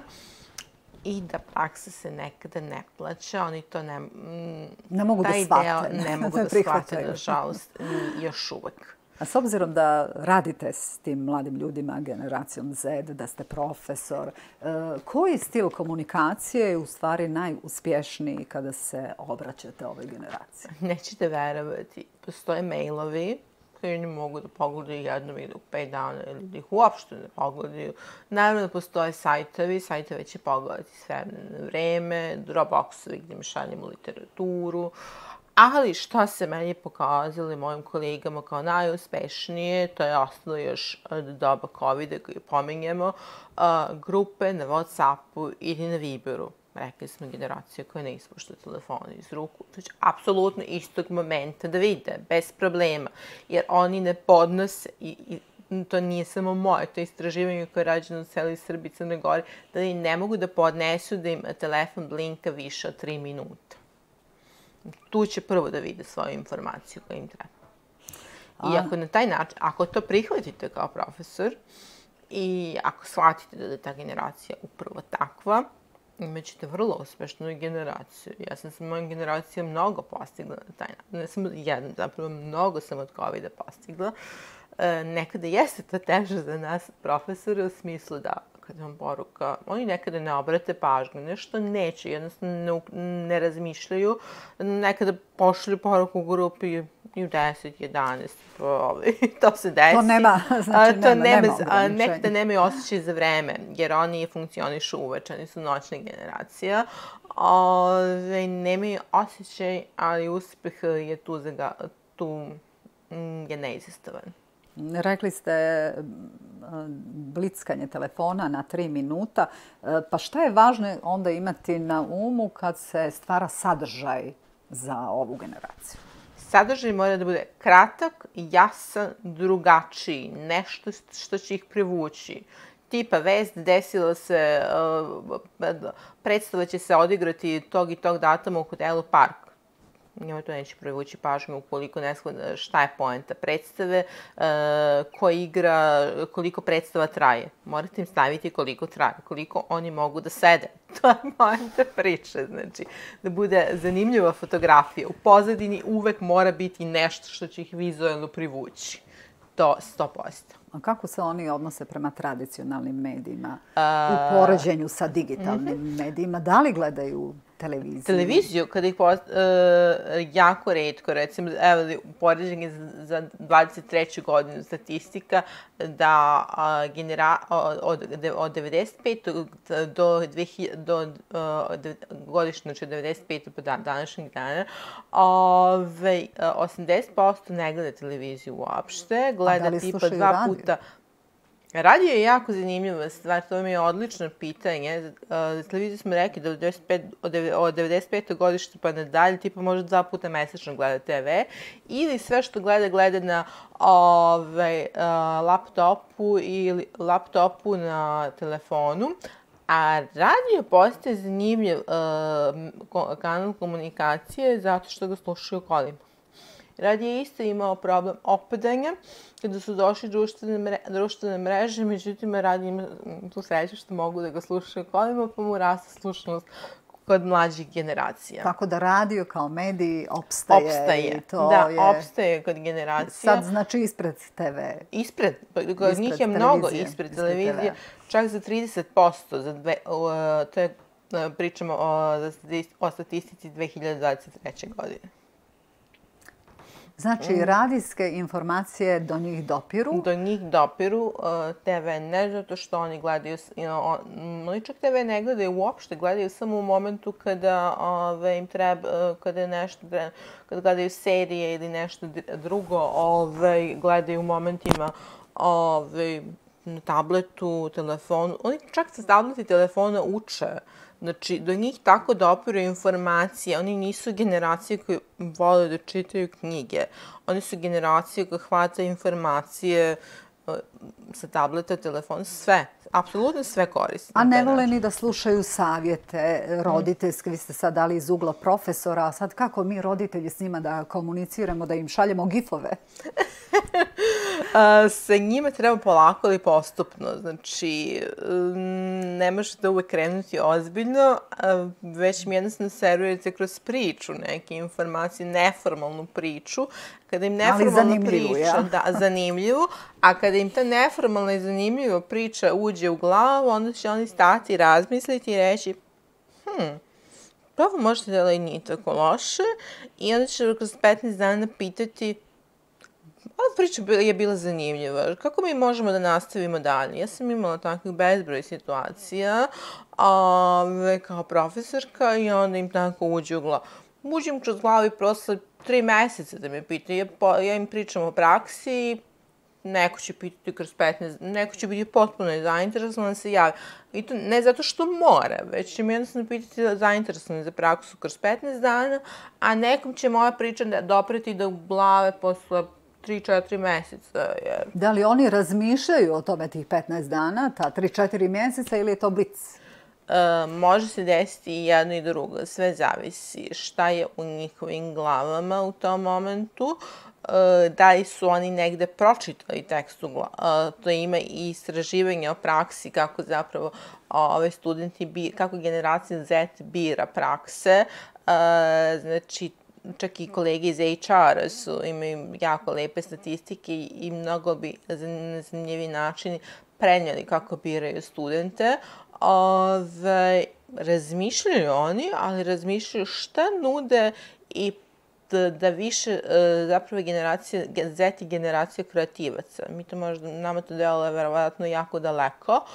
i da praksa se nekada ne plaća. Oni to ne... Mm, ne mogu da shvate. Ne mogu da shvate, nažalost, još uvek. A s obzirom da radite s tim mladim ljudima, generacijom Z, da ste profesor, e, koji stil komunikacije je u stvari najuspješniji kada se obraćate ovoj generaciji? Nećete verovati. Postoje mailovi koji oni mogu da pogledaju jednom ili u pet dana ili da ih uopšte ne pogledaju. Naravno da postoje sajtovi, sajtove će pogledati sve na vreme, Dropboxovi gdje mi šaljemo literaturu, Ali šta se meni pokazali mojim kolegama kao najuspešnije, to je ostalo još od doba COVID-a koji pominjemo, a, grupe na Whatsappu ili na Viberu. Rekli smo generacija koja ne ispušta telefon iz ruku. To će apsolutno istog momenta da vide, bez problema. Jer oni ne podnose i, i to nije samo moje, to je istraživanje koje je rađeno u celi Srbiji Crne Gore, da li ne mogu da podnesu da im telefon blinka više od 3 minuta. Tu će prvo da vide svoju informaciju koju im treba. I ako na taj način, ako to prihvatite kao profesor i ako shvatite da je ta generacija upravo takva, imat ćete vrlo uspešnu generaciju. Ja sam sa mojom generacijom mnogo postigla na taj način. Ne sam jedan, zapravo mnogo sam od COVID-a postigla. E, nekada jeste to teže za nas profesore u smislu da kad vam poruka, oni nekada ne obrate pažnju, nešto neće, jednostavno ne, ne razmišljaju. Nekada pošlju poruku u grupi i u 10, 11, ovaj, to se desi. To nema, znači to nema, nema, nema a, Nekada nemaju osjećaj za vreme, jer oni funkcionišu uveče, oni su noćna generacija. Ove, nemaju osjećaj, ali uspeh je tu, za ga, tu mm, je neizistovan. Rekli ste eh, blickanje telefona na tri minuta. Eh, pa šta je važno onda imati na umu kad se stvara sadržaj za ovu generaciju? Sadržaj mora da bude kratak, jasan, drugačiji, nešto što će ih privući. Tipa vest desilo se, eh, predstava će se odigrati tog i tog datuma u hotelu Park njoj to neće privući pažnju ukoliko ne shvada šta je poenta predstave, uh, ko igra, koliko predstava traje. Morate im staviti koliko traje, koliko oni mogu da sede. To je poenta priče, znači da bude zanimljiva fotografija. U pozadini uvek mora biti nešto što će ih vizualno privući. To 100%. A kako se oni odnose prema tradicionalnim medijima u poređenju sa digitalnim mhm. medijima? Da li gledaju televiziju? Televiziju, kada ih post, uh, jako redko, recimo, evo, poređenje za 23. godinu statistika, da uh, genera, od, od 95. do, 2000, do uh, godišnje, znači 95. po dan, današnjeg dana, ove, 80% ne gleda televiziju uopšte, gleda tipa dva puta, Radio je jako zanimljiva stvar, to mi je odlično pitanje. E, za televiziju smo rekli da od 95, od 95. godište pa nadalje, tipa možda dva puta mesečno gleda TV, ili sve što gleda, gleda na ovaj, e, laptopu ili laptopu na telefonu, A radio postaje zanimljiv uh, kanal komunikacije zato što ga slušaju kolima. Radio je isto imao problem opadanja kada su došli društvene, mre, društvene mreže, međutim Rad ima tu sreću što mogu da ga slušaju kolima, pa mu rasta slušanost kod mlađih generacija. Tako da radio kao mediji opstaje. Opstaje, to da, je... opstaje kod generacija. Sad znači ispred TV. Ispred, pa kod njih je mnogo ispred, ispred televizije, čak za 30%, za dve, uh, to je, pričamo o, o statistici 2023. godine. Znači, mm. radijske informacije do njih dopiru? Do njih dopiru. Uh, TV ne zato što oni gledaju... Oni čak TV ne gledaju uopšte, gledaju samo u momentu kada ove, im treba, uh, kada je nešto, kada gledaju serije ili nešto drugo, ove, gledaju u momentima ove, na tabletu, telefonu. Oni čak sa tableti telefona uče. Znači, do njih tako dopiru informacije. Oni nisu generacije koje vole da čitaju knjige. Oni su generacije koje hvata informacije e, sa tableta, telefona, sve. Apsolutno sve koriste. A ne vole ni da slušaju savjete roditeljske. Vi ste sad dali iz ugla profesora. A sad kako mi roditelji s njima da komuniciramo, da im šaljemo gifove? sa njima treba polako ili postupno. Znači, ne možete uvek krenuti ozbiljno, već mi jednostavno servirate kroz priču neke informacije, neformalnu priču. Kada im neformalna priča, ja. da, zanimljivu, a kada im ta neformalna i zanimljiva priča uđe u glavu, onda će oni stati, razmisliti i reći, hm, pa ovo možete da li nije tako loše, i onda će kroz 15 dana pitati, Ova priča je bila zanimljiva. Kako mi možemo da nastavimo dalje? Ja sam imala takvih bezbroj situacija ove, kao profesorka i onda im tako uđe u glavu. Uđem kroz glavu i prosto tri meseca da me pita. Ja, ja im pričam o praksi, neko će pitati kroz 15, neko će biti potpuno zainteresovan da se javi. I to ne zato što mora, već će mi jednostavno pitati zainteresovan za praksu kroz 15 dana, a nekom će moja priča da dopreti do glave posle 3-4 mjeseca. Jer... Da li oni razmišljaju o tome tih 15 dana, ta 3-4 mjeseca ili je to blic? može se desiti i jedno i drugo. Sve zavisi šta je u njihovim glavama u tom momentu. E, da li su oni negde pročitali tekst u glavu. To ima i istraživanje o praksi kako zapravo ove studenti, kako generacija Z bira prakse. Znači, čak i kolege iz HR su, imaju jako lepe statistike i mnogo bi na zanimljivi način prenijeli kako biraju studente. Ove, razmišljaju oni, ali razmišljaju šta nude i da, da više e, zapravo generacija, Z i generacija kreativaca. Mi to možda, nama to deluje verovatno jako daleko,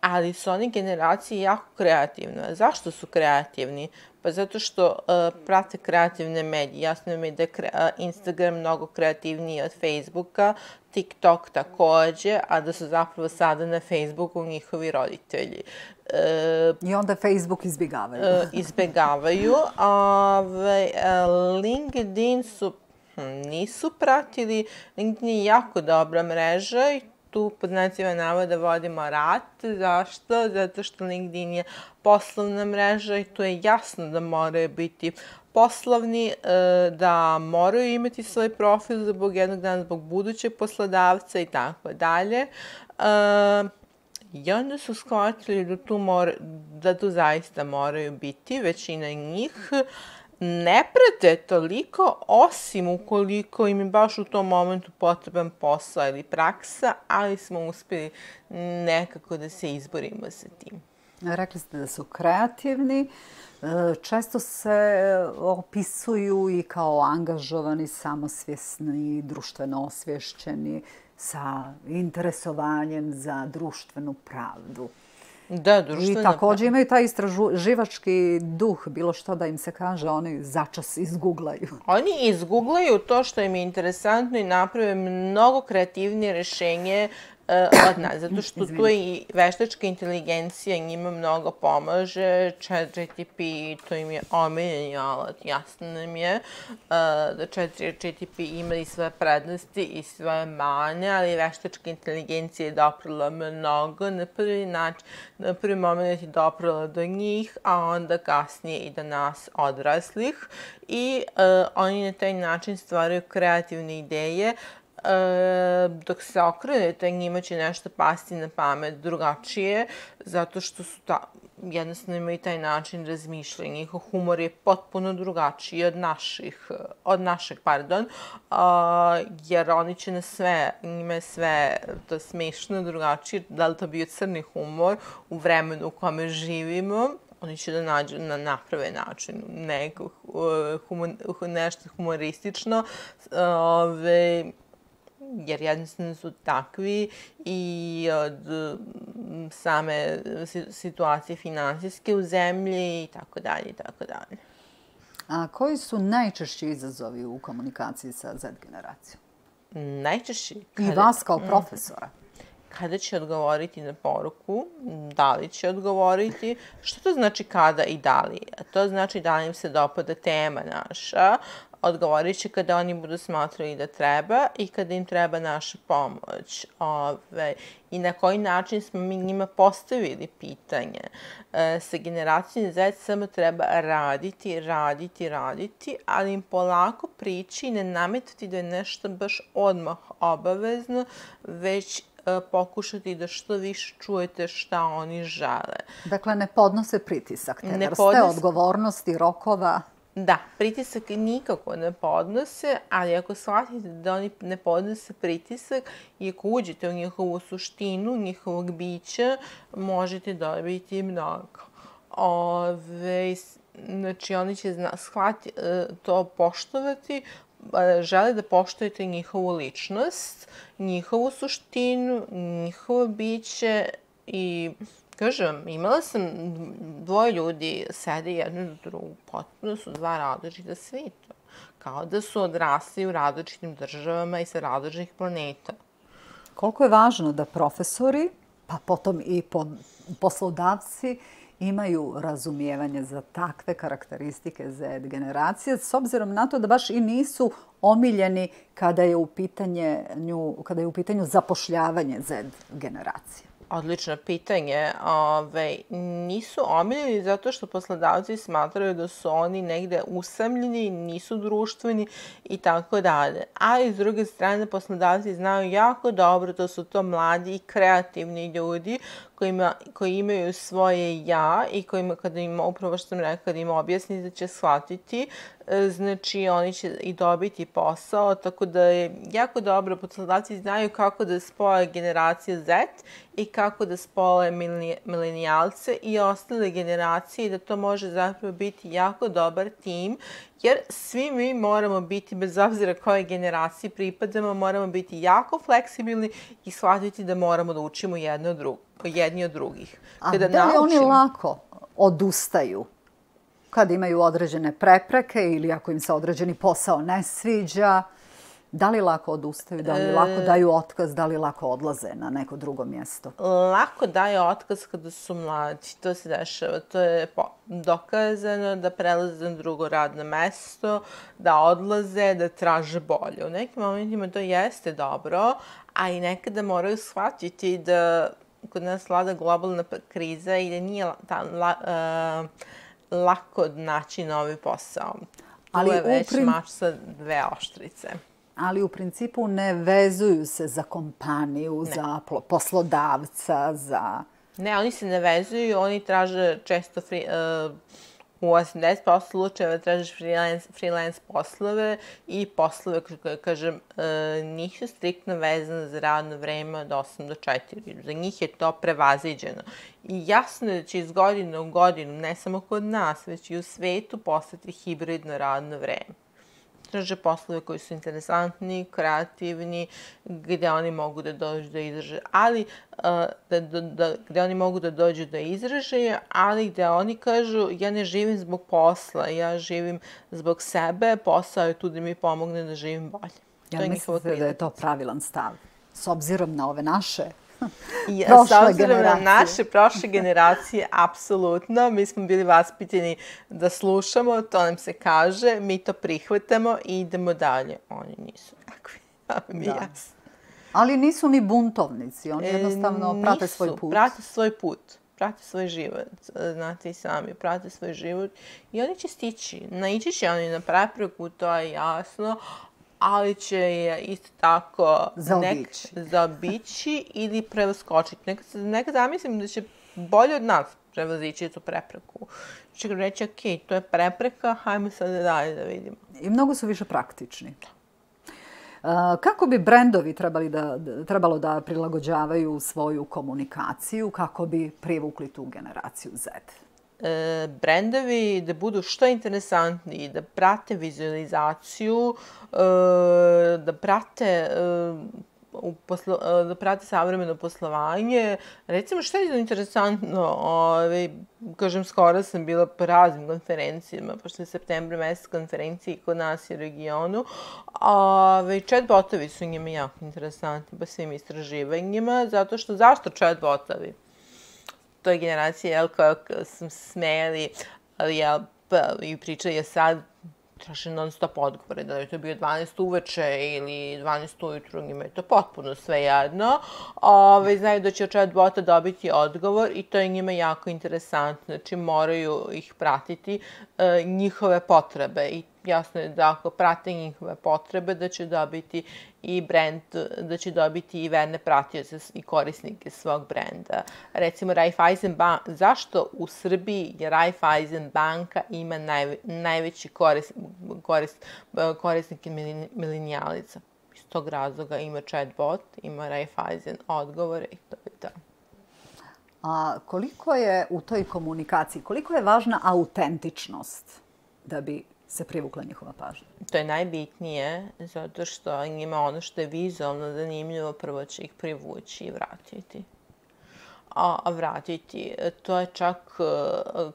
ali su oni generacije jako kreativne. Zašto su kreativni? Pa zato što uh, prate kreativne medije. Jasno mi je da je Instagram mnogo kreativniji od Facebooka, TikTok takođe, a da su zapravo sada na Facebooku njihovi roditelji. Uh, I onda Facebook izbjegavaju. uh, izbjegavaju. Ove, LinkedIn su hm, nisu pratili. LinkedIn je jako dobra mreža i tu pod znacima navoda vodimo rat. Zašto? Zato što LinkedIn je poslovna mreža i tu je jasno da moraju biti poslovni, e, da moraju imati svoj profil zbog jednog dana, zbog budućeg poslodavca i tako dalje. E, I onda su shvatili da tu, mora, da tu zaista moraju biti većina njih ne prate toliko, osim ukoliko im je baš u tom momentu potreban posao ili praksa, ali smo uspjeli nekako da se izborimo sa tim. Rekli ste da su kreativni, e, često se opisuju i kao angažovani, samosvjesni, društveno osvješćeni, sa interesovanjem za društvenu pravdu. Da, društvena... I također imaju taj istraživački duh, bilo što da im se kaže, oni začas izguglaju. Oni izguglaju to što im je interesantno i naprave mnogo kreativnije rešenje od nas, zato što tu i veštačka inteligencija njima mnogo pomaže, chat GTP, to im je omiljeni alat, jasno nam je, e, da chat GTP ima i svoje prednosti i svoje mane, ali veštačka inteligencija je doprala mnogo na prvi način, na prvi moment je doprala do njih, a onda kasnije i do nas odraslih i uh, oni na taj način stvaraju kreativne ideje, e, dok se okrenete, njima će nešto pasti na pamet drugačije, zato što su ta, jednostavno imaju taj način razmišljanja. Njihov humor je potpuno drugačiji od naših, od našeg, pardon, a, jer oni će na sve, njima je sve to smešno drugačije, da li to bio crni humor u vremenu u kome živimo, oni će da nađu na naprave način neko, uh, e, humor, nešto humoristično. Ove, jer jednostavno su takvi i od same situacije finansijske u zemlji i tako dalje i tako dalje. A koji su najčešći izazovi u komunikaciji sa Z generacijom? Najčešći? I vas kao mm. profesora? Kada će odgovoriti na poruku, da li će odgovoriti, što to znači kada i da li? To znači da li im se dopada tema naša, odgovorit će kada oni budu smatrali da treba i kada im treba naša pomoć. Ove, I na koji način smo mi njima postavili pitanje. E, sa generacijom Z samo treba raditi, raditi, raditi, ali im polako prići i ne nametati da je nešto baš odmah obavezno, već e, pokušati da što više čujete šta oni žele. Dakle, ne podnose pritisak te ne vrste podnose... odgovornosti, rokova? Da, pritisak nikako ne podnose, ali ako shvatite da oni ne podnose pritisak i ako uđete u njihovu suštinu, njihovog bića, možete dobiti mnogo. Ove, znači, oni će zna, shvati, e, to poštovati, žele da poštojete njihovu ličnost, njihovu suštinu, njihovo biće i Kažem, imala sam dvoje ljudi sede jedno do drugu, potpuno su dva različita svita. Kao da su odrasli u različitim državama i sa različitih planeta. Koliko je važno da profesori, pa potom i poslodavci, imaju razumijevanje za takve karakteristike Z generacije, s obzirom na to da baš i nisu omiljeni kada je u, pitanje, kada je u pitanju zapošljavanje Z generacije. Odlično pitanje. Ove, nisu omiljeni zato što poslodavci smatraju da su oni negde usamljeni, nisu društveni i tako dalje. A iz druge strane poslodavci znaju jako dobro da su to mladi i kreativni ljudi kojima, koji imaju svoje ja i kojima kada im, upravo što sam rekla, kada im objasni da će shvatiti, e, znači oni će i dobiti posao, tako da je jako dobro, poslodavci znaju kako da spoje generaciju Z i kako da spoje milenijalce i ostale generacije i da to može zapravo biti jako dobar tim, jer svi mi moramo biti, bez obzira koje generaciji pripadamo, moramo biti jako fleksibilni i shvatiti da moramo da učimo jedno od drugog jedni od drugih. A da li oni lako odustaju kad imaju određene prepreke ili ako im se određeni posao ne sviđa? Da li lako odustaju, da li e... lako daju otkaz, da li lako odlaze na neko drugo mjesto? Lako daje otkaz kada su mlađi. To se dešava. To je dokazano da prelaze na drugo radno mesto, da odlaze, da traže bolje. U nekim momentima to jeste dobro, a i nekada moraju shvatiti da kod nas vlada globalna kriza i da nije ta, la, uh, lako naći novi posao. Ali je već prin... mač sa dve oštrice. Ali u principu ne vezuju se za kompaniju, ne. za poslodavca, za... Ne, oni se ne vezuju, oni traže često free, uh, u 80% slučajeva tražiš freelance, freelance poslove i poslove kažem, e, nisu striktno vezane za radno vreme od 8 do 4. Za njih je to prevaziđeno. I jasno je da će iz godine u godinu, ne samo kod nas, već i u svetu, postati hibridno radno vreme traže poslove koji su interesantni, kreativni, gde oni mogu da dođu do izražaja, ali uh, da, da, da, gde oni mogu da dođu do izražaja, ali gde oni kažu ja ne živim zbog posla, ja živim zbog sebe, posao je tu da mi pomogne da živim bolje. Ja mislim da je to pravilan stav. S obzirom na ove naše Prošle s obzirom na naše prošle generacije, apsolutno, mi smo bili vaspiteni da slušamo, to nam se kaže, mi to prihvatamo i idemo dalje. Oni nisu takvi, mi da. jasno. Ali nisu ni buntovnici, oni e, jednostavno e, prate svoj put. prate svoj put, prate svoj život, znate i sami, prate svoj život i oni će stići, naići će oni na prepreku, to je jasno, ali će je isto tako zaobići, nek, zaobići ili prevoskočiti. Nekad, nekad zamislim da će bolje od nas prevozići tu prepreku. Će reći, ok, to je prepreka, hajmo sad dalje da vidimo. I mnogo su više praktični. Kako bi brendovi trebali da, trebalo da prilagođavaju svoju komunikaciju kako bi privukli tu generaciju Z? E, brendovi da budu što interesantniji, da prate vizualizaciju, e, da prate e, u poslo, e, da prate savremeno poslovanje. Recimo što je interesantno, ovaj, kažem, skoro sam bila po raznim konferencijama, pošto je septembra mjesec konferenciji kod nas i regionu, ovaj, chatbotovi su njima jako interesantni po svim istraživanjima, zato što zašto chatbotovi? Toj generaciji, jel, koja sam smeli, ali jel, pa, i pričali je sad, traže non stop odgovore, da je to bio 12 uveče ili 12 ujutru, njima je to potpuno sve jedno. Ove, znaju da će od chatbota dobiti odgovor i to je njima jako interesantno. Znači, moraju ih pratiti e, njihove potrebe i jasno je da ako prate njihove potrebe, da će dobiti i brand, da će dobiti i verne pratioce i korisnike svog brenda. Recimo, Raiffeisen Bank, zašto u Srbiji je Raiffeisen banka ima naj, najveći koris, koris, korisnike milenijalica? Iz tog razloga ima chatbot, ima Raiffeisen odgovore i to je to. A koliko je u toj komunikaciji, koliko je važna autentičnost da bi se privukla njihova pažnja? To je najbitnije, zato što njima ono što je vizualno zanimljivo, prvo će ih privući i vratiti. A, a vratiti, to je čak e,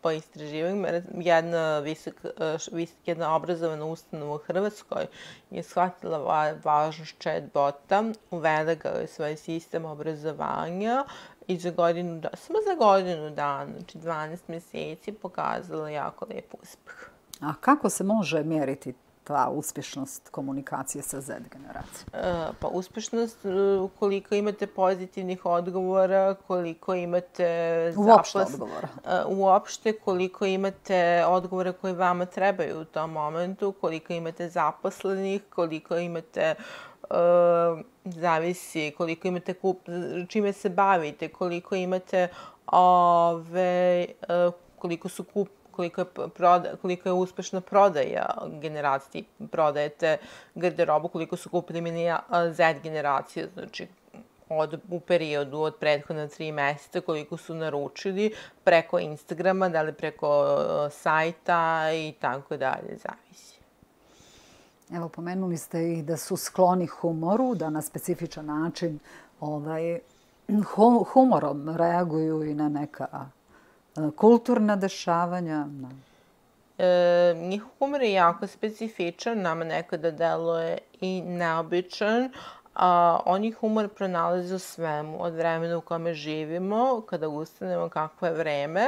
po istraživanjima jedna, visok, e, visok, jedna obrazovana ustanova u Hrvatskoj je shvatila važnost chatbota, uvela ga u svoj sistem obrazovanja i za godinu, samo za godinu dana, znači 12 mjeseci, pokazala jako lijep uspeh. A kako se može mjeriti ta uspješnost komunikacije sa Z generacijom? E, pa uspješnost e, koliko imate pozitivnih odgovora, koliko imate... Uopšte odgovora. E, uopšte koliko imate odgovore koji vama trebaju u tom momentu, koliko imate zaposlenih, koliko imate zavisi koliko imate kup, čime se bavite, koliko imate ove, koliko su kup, koliko je, proda, koliko je uspešna prodaja generacije. prodajete garderobu, koliko su kupili mini Z generacije, znači od, u periodu od prethodna tri mjeseca koliko su naručili preko Instagrama, da li preko sajta i tako dalje, zavisi. Evo, pomenuli ste i da su skloni humoru, da na specifičan način ovaj, humorom reaguju i na neka E, kulturna dešavanja? E, njihov humor je jako specifičan, nama nekada deluje i neobičan, a oni humor pronalaze u svemu, od vremena u kome živimo, kada ustanemo kakvo je vreme,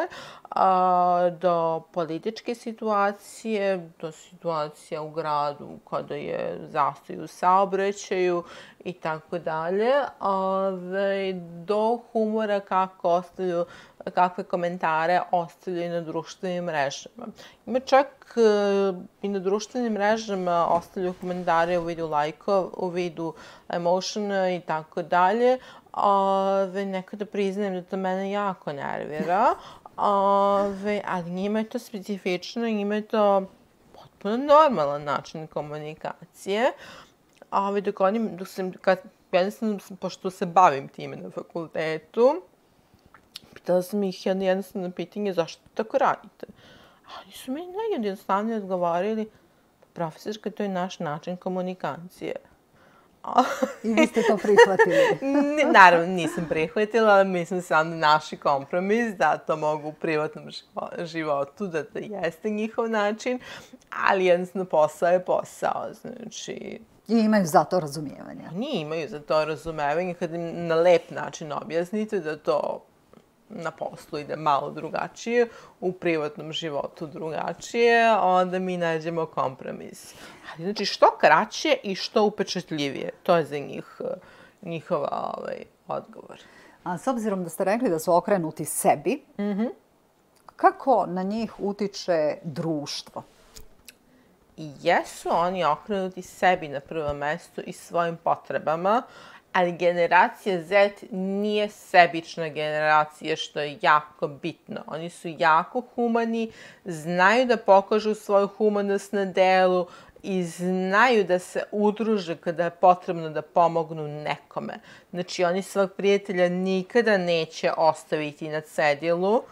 a, do političke situacije, do situacija u gradu kada je zastoj u saobraćaju i tako dalje, ovaj, do humora kako ostaju kakve komentare ostavljaju na društvenim mrežama. Ima čak e, i na društvenim mrežama ostavljaju komentare u vidu lajkova, u vidu emotiona i tako dalje. Ove, nekada priznajem da to mene jako nervira, ove, ali njima je to specifično, njima je to potpuno normalan način komunikacije. Ove, dok oni, dok sam, kad, jednostavno, pošto se bavim time na fakultetu, pitala sam ih jedno jednostavno pitanje zašto tako radite. Ali su mi najjednostavnije odgovorili, profesorka, to je naš način komunikacije. I vi ste to prihvatili? Naravno, nisam prihvatila, ali mislim sam naši kompromis da to mogu u privatnom životu, da to jeste njihov način, ali jednostavno posao je posao. Znači, I imaju za to razumijevanje. Nije imaju za to razumijevanje kad im na lep način objasnite da to na poslu ide malo drugačije, u privatnom životu drugačije, onda mi nađemo kompromis. Ali, znači, što kraće i što upečetljivije, to je za njih njihova ovaj, odgovor. A s obzirom da ste rekli da su okrenuti sebi, mm -hmm. kako na njih utiče društvo? Jesu oni okrenuti sebi na prvo mesto i svojim potrebama, ali generacija Z nije sebična generacija, što je jako bitno. Oni su jako humani, znaju da pokažu svoju humanost na delu i znaju da se udruže kada je potrebno da pomognu nekome. Znači, oni svog prijatelja nikada neće ostaviti na cedilu,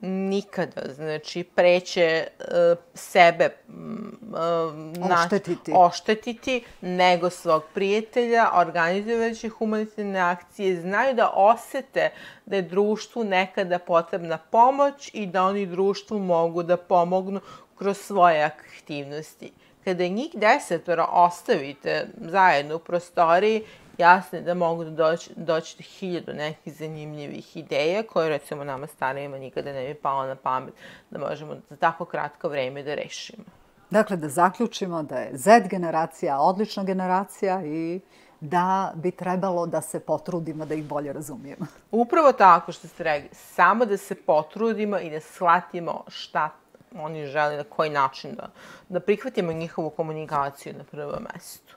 nikada, znači preće uh, sebe uh, oštetiti. oštetiti nego svog prijatelja, organizujući humanitarne akcije, znaju da osete da je društvu nekada potrebna pomoć i da oni društvu mogu da pomognu kroz svoje aktivnosti. Kada njih desetora ostavite zajedno u prostoriji, jasno je da mogu doći, doći do hiljadu nekih zanimljivih ideja koje recimo nama starijima nikada ne bi palo na pamet da možemo za tako kratko vreme da rešimo. Dakle, da zaključimo da je Z generacija odlična generacija i da bi trebalo da se potrudimo da ih bolje razumijemo. Upravo tako što ste rekli, samo da se potrudimo i da shvatimo šta oni žele, na koji način da, da prihvatimo njihovu komunikaciju na prvom mestu.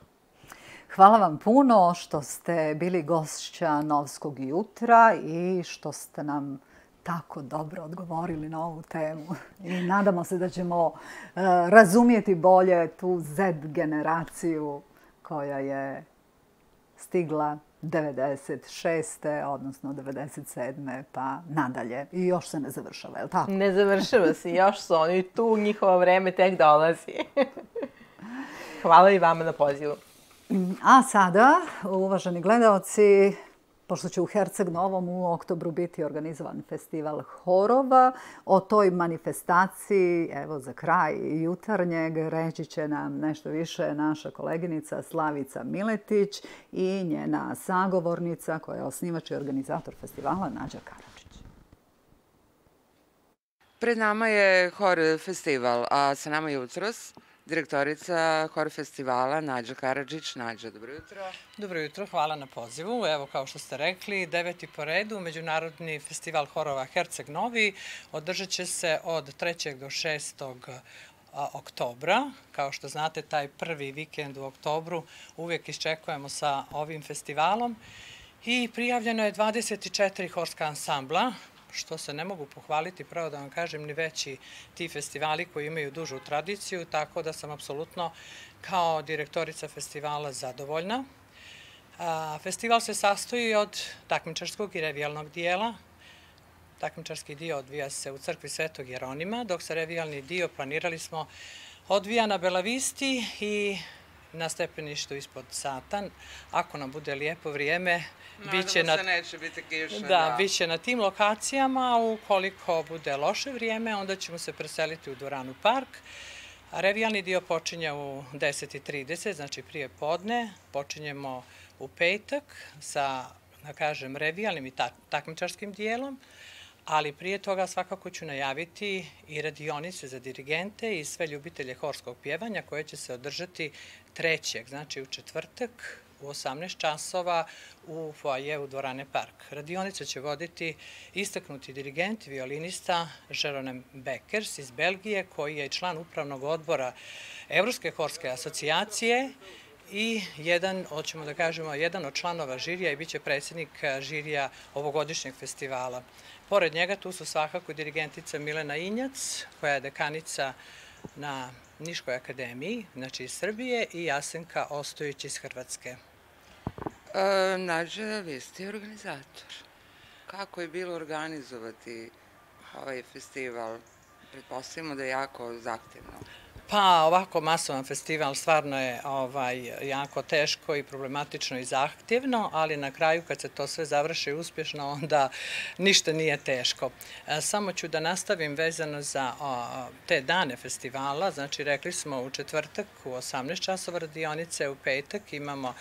Hvala vam puno što ste bili gošća Novskog jutra i što ste nam tako dobro odgovorili na ovu temu. I nadamo se da ćemo e, uh, razumijeti bolje tu Z generaciju koja je stigla 96. odnosno 97. pa nadalje. I još se ne završava, je li tako? Ne završava se, još su oni tu, njihovo vreme tek dolazi. Hvala i vama na pozivu. A sada, uvaženi gledalci, pošto će u Herceg Novom u oktobru biti organizovan festival horova, o toj manifestaciji, evo za kraj jutarnjeg, reći će nam nešto više naša koleginica Slavica Miletić i njena sagovornica koja je osnivač i organizator festivala Nađa Karadžić. Pred nama je hor festival, a sa nama je utros direktorica Hor festivala Nađa Karadžić. Nađa, dobro jutro. Dobro jutro, hvala na pozivu. Evo, kao što ste rekli, deveti po redu, Međunarodni festival horova Herceg Novi održat će se od 3. do 6 oktobra. Kao što znate, taj prvi vikend u oktobru uvijek iščekujemo sa ovim festivalom. I prijavljeno je 24 horska ansambla, što se ne mogu pohvaliti, pravo da vam kažem, ni veći ti festivali koji imaju dužu tradiciju, tako da sam apsolutno kao direktorica festivala zadovoljna. Festival se sastoji od takmičarskog i revijalnog dijela, takmičarski dio odvija se u crkvi Svetog Jeronima, dok se revijalni dio planirali smo odvija na Belavisti i na stepeništu ispod Satan. Ako nam bude lijepo vrijeme, biće na... se neće biti kiša. Da, biće na tim lokacijama. Ukoliko bude loše vrijeme, onda ćemo se preseliti u Doranu park. Revijalni dio počinje u 10.30, znači prije podne. Počinjemo u petak sa, da kažem, revijalnim i takmičarskim dijelom ali prije toga svakako ću najaviti i radionice za dirigente i sve ljubitelje horskog pjevanja koje će se održati trećeg, znači u četvrtak u 18 časova u foje u Dvorane Park. Radionice će voditi istaknuti dirigent, violinista Žeronem Beckers iz Belgije, koji je član upravnog odbora Evropske horske asocijacije i jedan, hoćemo da kažemo, jedan od članova žirija i bit će predsjednik žirija ovogodišnjeg festivala. Pored njega tu su svakako dirigentica Milena Injac, koja je dekanica na Niškoj akademiji, znači iz Srbije, i Jasenka Ostojić iz Hrvatske. E, Nađa, vi ste organizator. Kako je bilo organizovati ovaj festival? Pretpostavimo da je jako zahtjevno. Pa ovako masovan festival stvarno je ovaj, jako teško i problematično i zahtjevno, ali na kraju kad se to sve završi uspješno, onda ništa nije teško. E, samo ću da nastavim vezano za te dane festivala. Znači, rekli smo u četvrtak u 18 časova radionice, u petak imamo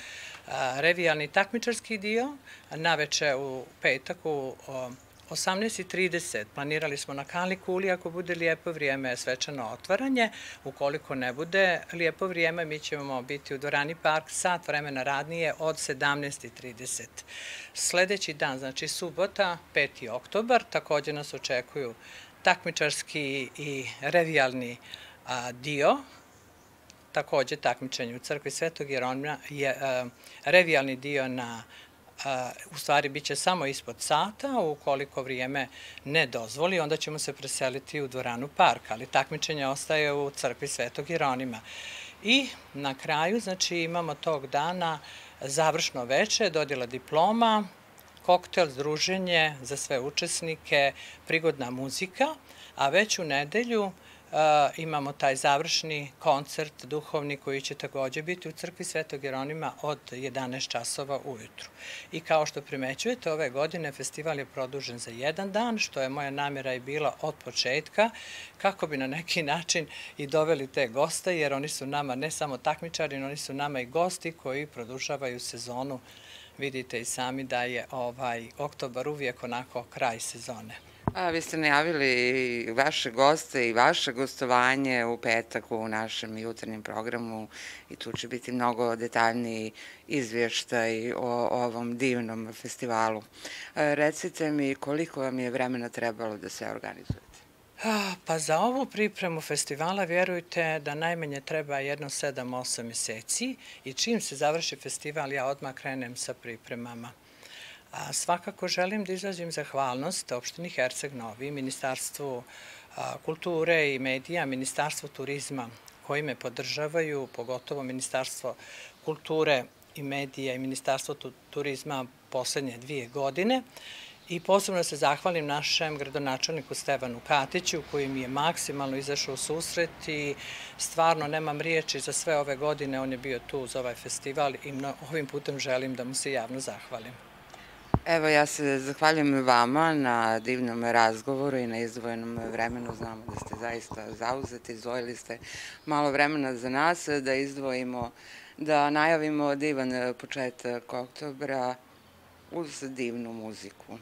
revijalni takmičarski dio, naveče u petak u 18.30 planirali smo na Kali Kuli, ako bude lijepo vrijeme, svečano otvaranje. Ukoliko ne bude lijepo vrijeme, mi ćemo biti u Dorani park sat vremena radnije od 17.30. Sljedeći dan, znači subota, 5. oktobar, također nas očekuju takmičarski i revijalni dio, također takmičenje u crkvi Svetog Jeronima je e, revijalni dio na e, u stvari bit će samo ispod sata, ukoliko vrijeme ne dozvoli, onda ćemo se preseliti u dvoranu parka, ali takmičenje ostaje u crkvi Svetog Jeronima. I na kraju, znači, imamo tog dana završno veče, dodjela diploma, koktel, združenje za sve učesnike, prigodna muzika, a već u nedelju Eh, imamo taj završni koncert duhovni koji će također biti u crkvi Svetog Jeronima od 11 časova ujutru. I kao što primećujete, ove godine festival je produžen za jedan dan, što je moja namjera i bila od početka, kako bi na neki način i doveli te goste, jer oni su nama ne samo takmičari, oni su nama i gosti koji produžavaju sezonu. Vidite i sami da je ovaj oktobar uvijek onako kraj sezone. A, vi ste najavili vaše goste i vaše gostovanje u petak u našem jutarnjem programu i tu će biti mnogo detaljniji izvještaj o ovom divnom festivalu. E, recite mi koliko vam je vremena trebalo da se organizujete? Pa za ovu pripremu festivala vjerujte da najmanje treba jedno sedam, osam mjeseci i čim se završi festival ja odmah krenem sa pripremama. Svakako želim da izrazim zahvalnost opštini Herceg Novi, Ministarstvu kulture i medija, Ministarstvu turizma koji me podržavaju, pogotovo Ministarstvo kulture i medija i Ministarstvo turizma poslednje dvije godine. I posebno se zahvalim našem gradonačelniku Stevanu Katiću koji mi je maksimalno izašao u susret i stvarno nemam riječi za sve ove godine. On je bio tu za ovaj festival i ovim putem želim da mu se javno zahvalim. Evo, ja se zahvaljujem vama na divnom razgovoru i na izdvojenom vremenu. Znamo da ste zaista zauzeti, izdvojili ste malo vremena za nas, da izdvojimo, da najavimo divan početak oktobra uz divnu muziku.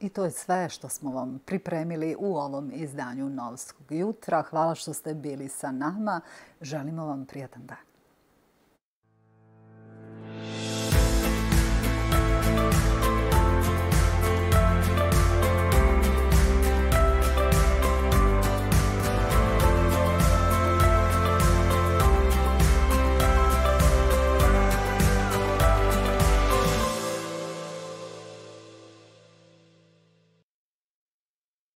I to je sve što smo vam pripremili u ovom izdanju Novskog jutra. Hvala što ste bili sa nama. Želimo vam prijatan dan.